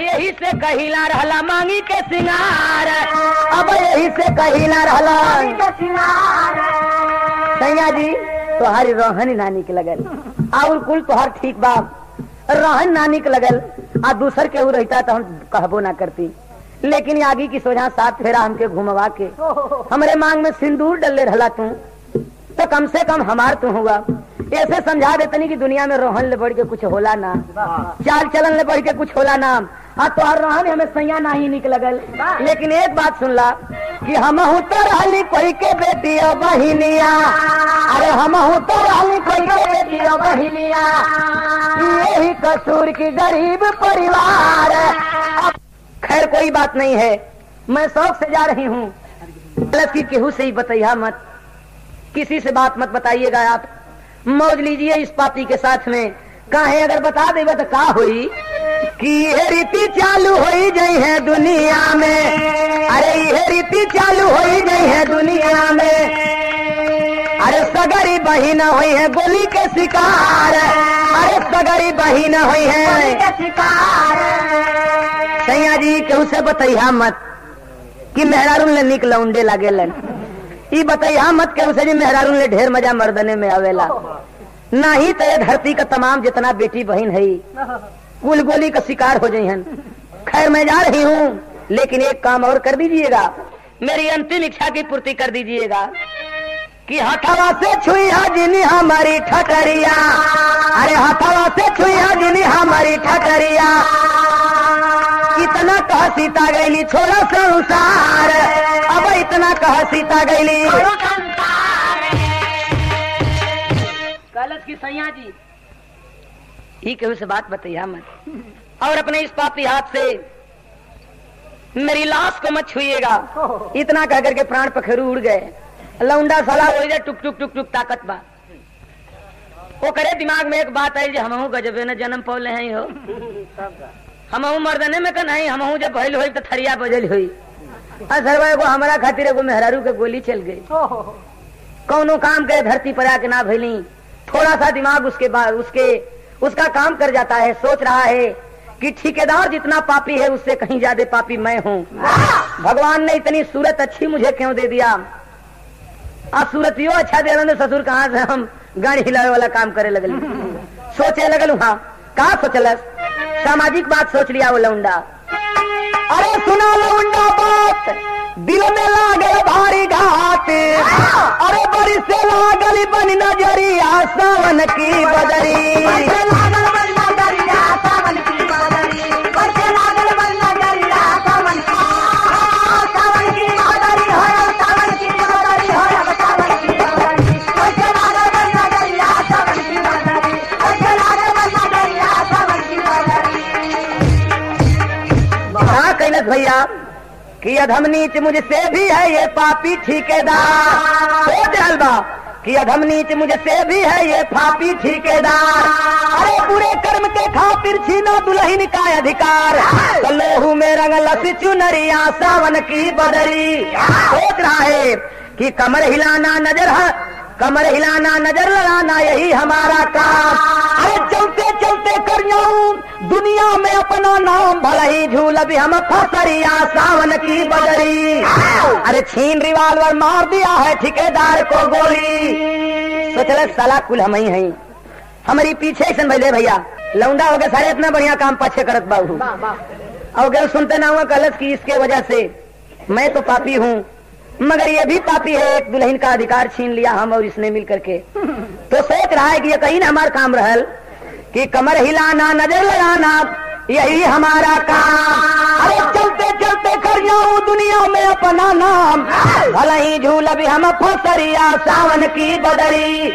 यही से कहिला रहला मांगी के सिंगार। अब यही से कहिला रहला। सैया जी तोहारी रोहन नानी के लगल। और कुल तोहार ठीक बा। रोहन नानी के लगल। आ दूसर के ऊ रहता तो हम कहबो ना करती। लेकिन आगे की सोझा साथ फेरा हमके घुमवा के। हमारे मांग में सिंदूर डले रहला तू तो कम से कम हमार तू हुआ ऐसे समझा देतनी कि दुनिया में रोहन ले बढ़ के कुछ होला ना? चाल चलन ले बढ़ के कुछ होला ना? हाँ तो रोहन हमें सैया ना ही निक लगल। लेकिन एक बात सुन ला, कि हम तो रहली कोई के बेटी और बहिनिया। अरे हम तो रहली कोई के बेटी और बहिनिया। यही कसूर की गरीब परिवार। खैर, कोई बात नहीं है। मैं शौक से जा रही हूँ। गलत की केहू से ही बताइया मत। किसी से बात मत बताइएगा आप। मौज लीजिए इस पापी के साथ में। काहे अगर बता देगा तो का हुई? कि ये रीति चालू हो गई है दुनिया में। अरे, ये रीति चालू हो गई है दुनिया में। अरे, सगरी बहिन हुई है गोली के शिकार। अरे, सगरी बहिन हुई है। सैया जी केहू से बतैया मत? कि मेहरारून ले निक लौंडे लागेलन। ई बतैया मत केहू से जी मेहरारून ले ढेर मज़ा मर्दने में आवेला? नहीं तो ये धरती का तमाम जितना बेटी बहन है कुल गोली का शिकार हो जाइन खैर, मैं जा रही हूँ, लेकिन एक काम और कर दीजिएगा। मेरी अंतिम इच्छा की पूर्ति कर दीजिएगा। कि हथवा से छुईया जिनी हमारी ठकरिया। अरे हथवा से छुईया जिनी हमारी ठकरिया। इतना कह सीता गैली छोड़ा संसार। अब इतना कह सीता गैली की सैया जी। ही केहू से बात बतैया मत और अपने इस पापी हाथ से मेरी लाश को मत छुएगा इतना कह करके प्राण पखेरु उड़ गए। लौंडा साला हो जाए टुक टुक टुक टुक ताकत बा। वो करे दिमाग में एक बात आई जो हमहू गजबे न जन्म पौले हैं हो हमहू मर्दने में का नहीं हमहू जब भइल होई तो थरिया बजल हुई। असर एगो हमारा खातिर एगो मेहरारू के गोली चल गई। कौनो काम के धरती पर आके ना भइली। थोड़ा सा दिमाग उसके बाद उसके उसका काम कर जाता है सोच रहा है कि ठेकेदार जितना पापी है उससे कहीं ज़्यादा पापी मैं हूँ। भगवान ने इतनी सूरत अच्छी मुझे क्यों दे दिया? आ सूरतियो अच्छा दे रहे ससुर कहाँ से हम गाड़ी हिलावे वाला काम करे लगल सोचे लगल हाँ कहा सोचलस सामाजिक बात सोच लिया वो लौंडा। अरे सुना लौंडा बात। दिल में लागल भारी घाट। अरे बड़ी से लागल बन नज़रिया सावन की बदरी हाँ कैलस भैया कि अधम नीच मुझसे भी है ये पापी ठेकेदार। कि अधम नीच मुझसे भी है ये पापी ठेकेदार। अरे बुरे कर्म के खातिर छीना दुल्हन का अधिकार। तो लोहू में रंगल चुनरिया सावन की बदरी। सोच रहा है कि कमर हिलाना नज़र है, कमर हिलाना नज़र लड़ाना यही हमारा काम। अरे चलते चलते कर दुनिया में अपना नाम भला ही झूल अभी हम फसरिया सावन की बदरी अरे छीन रिवाल्वर मार दिया है ठेकेदार को गोली। सोचल साला कुल हम ही हैं। हमारी पीछे ऐसा भैले भैया लौंडा हो गए सारे इतना बढ़िया काम पछे करत बाबू। और गए सुनते ना हुआ कलश की इसके वजह से। मैं तो पापी हूँ मगर ये भी पापी है एक दुल्हन का अधिकार छीन लिया हम और इसने मिल करके तो सोच रहा है कि ये कहीं ना हमारा काम रहल कि कमर हिलाना नज़र लगाना यही हमारा काम। अरे चलते चलते कर जाऊँ दुनिया में अपना नाम। भले ही झूल अभी हम फसरिया, सावन की बदरी।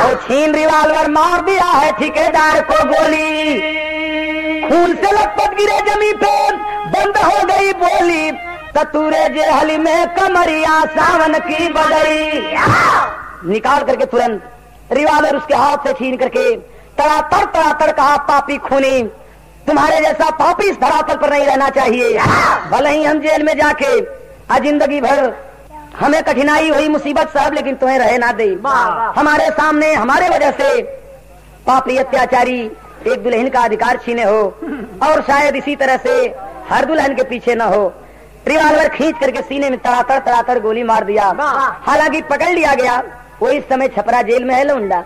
और छीन रिवाल्वर मार दिया है ठेकेदार को गोली। खून से लटपट गिरे जमी पे, बंद हो गई बोली। ततुरे जेहली में कमरिया, सावन की बदरी। निकाल करके तुरंत रिवाल्वर उसके हाथ से छीन करके तड़ातड़ तड़ातड़ कहा, पापी खूनी। तुम्हारे जैसा पापी इस धरातल पर नहीं रहना चाहिए। भले ही हम जेल में जाके आ ज़िंदगी भर हमें कठिनाई हुई मुसीबत साहब लेकिन तुम्हें रहे ना दे। हमारे सामने हमारे वजह से पापी अत्याचारी एक दुल्हन का अधिकार छीने हो और शायद इसी तरह से हर दुल्हन के पीछे न हो। रिवाल्वर खींच करके सीने में तड़ातड़ तड़ातड़ गोली मार दिया। हालाँकि पकड़ लिया गया वो इस समय छपरा जेल में है लौंडा।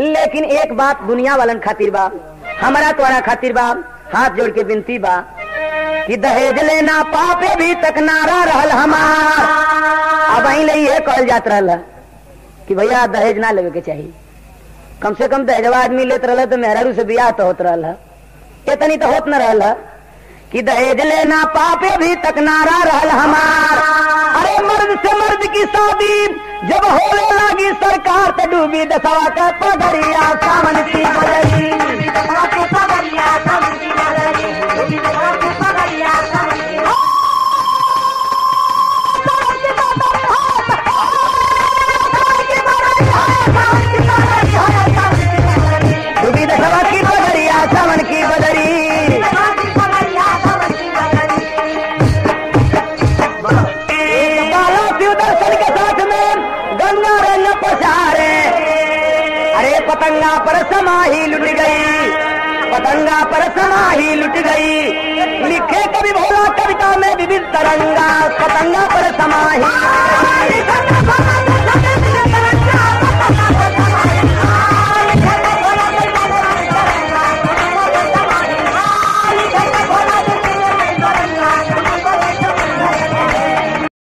लेकिन एक बात दुनिया वालन खातिर बा हमारा तुम्हारा खातिर बा, हाथ जोड़ के विनती बा, कि दहेज लेना पापे भी तक नारा रहल हमार। अब અહીં ले ये कहल जात रहल कि भैया दहेज ना लेवे के चाहिए कम से कम दहेजवा आदमी लेत रहल तो मेहरारू से बियाह तो होत रहल इतनी तो होत न रहल कि दहेज लेना पापे भी तक नारा रहल हमार। अरे मर्द से मर्द की शादी, जब होने लगी सरकार तो डूबी दसवा का पगड़िया सावन की बदली ही लुट गई। लिखे कभी भोला कविता में विविध तरंगा पतंगा पर समाही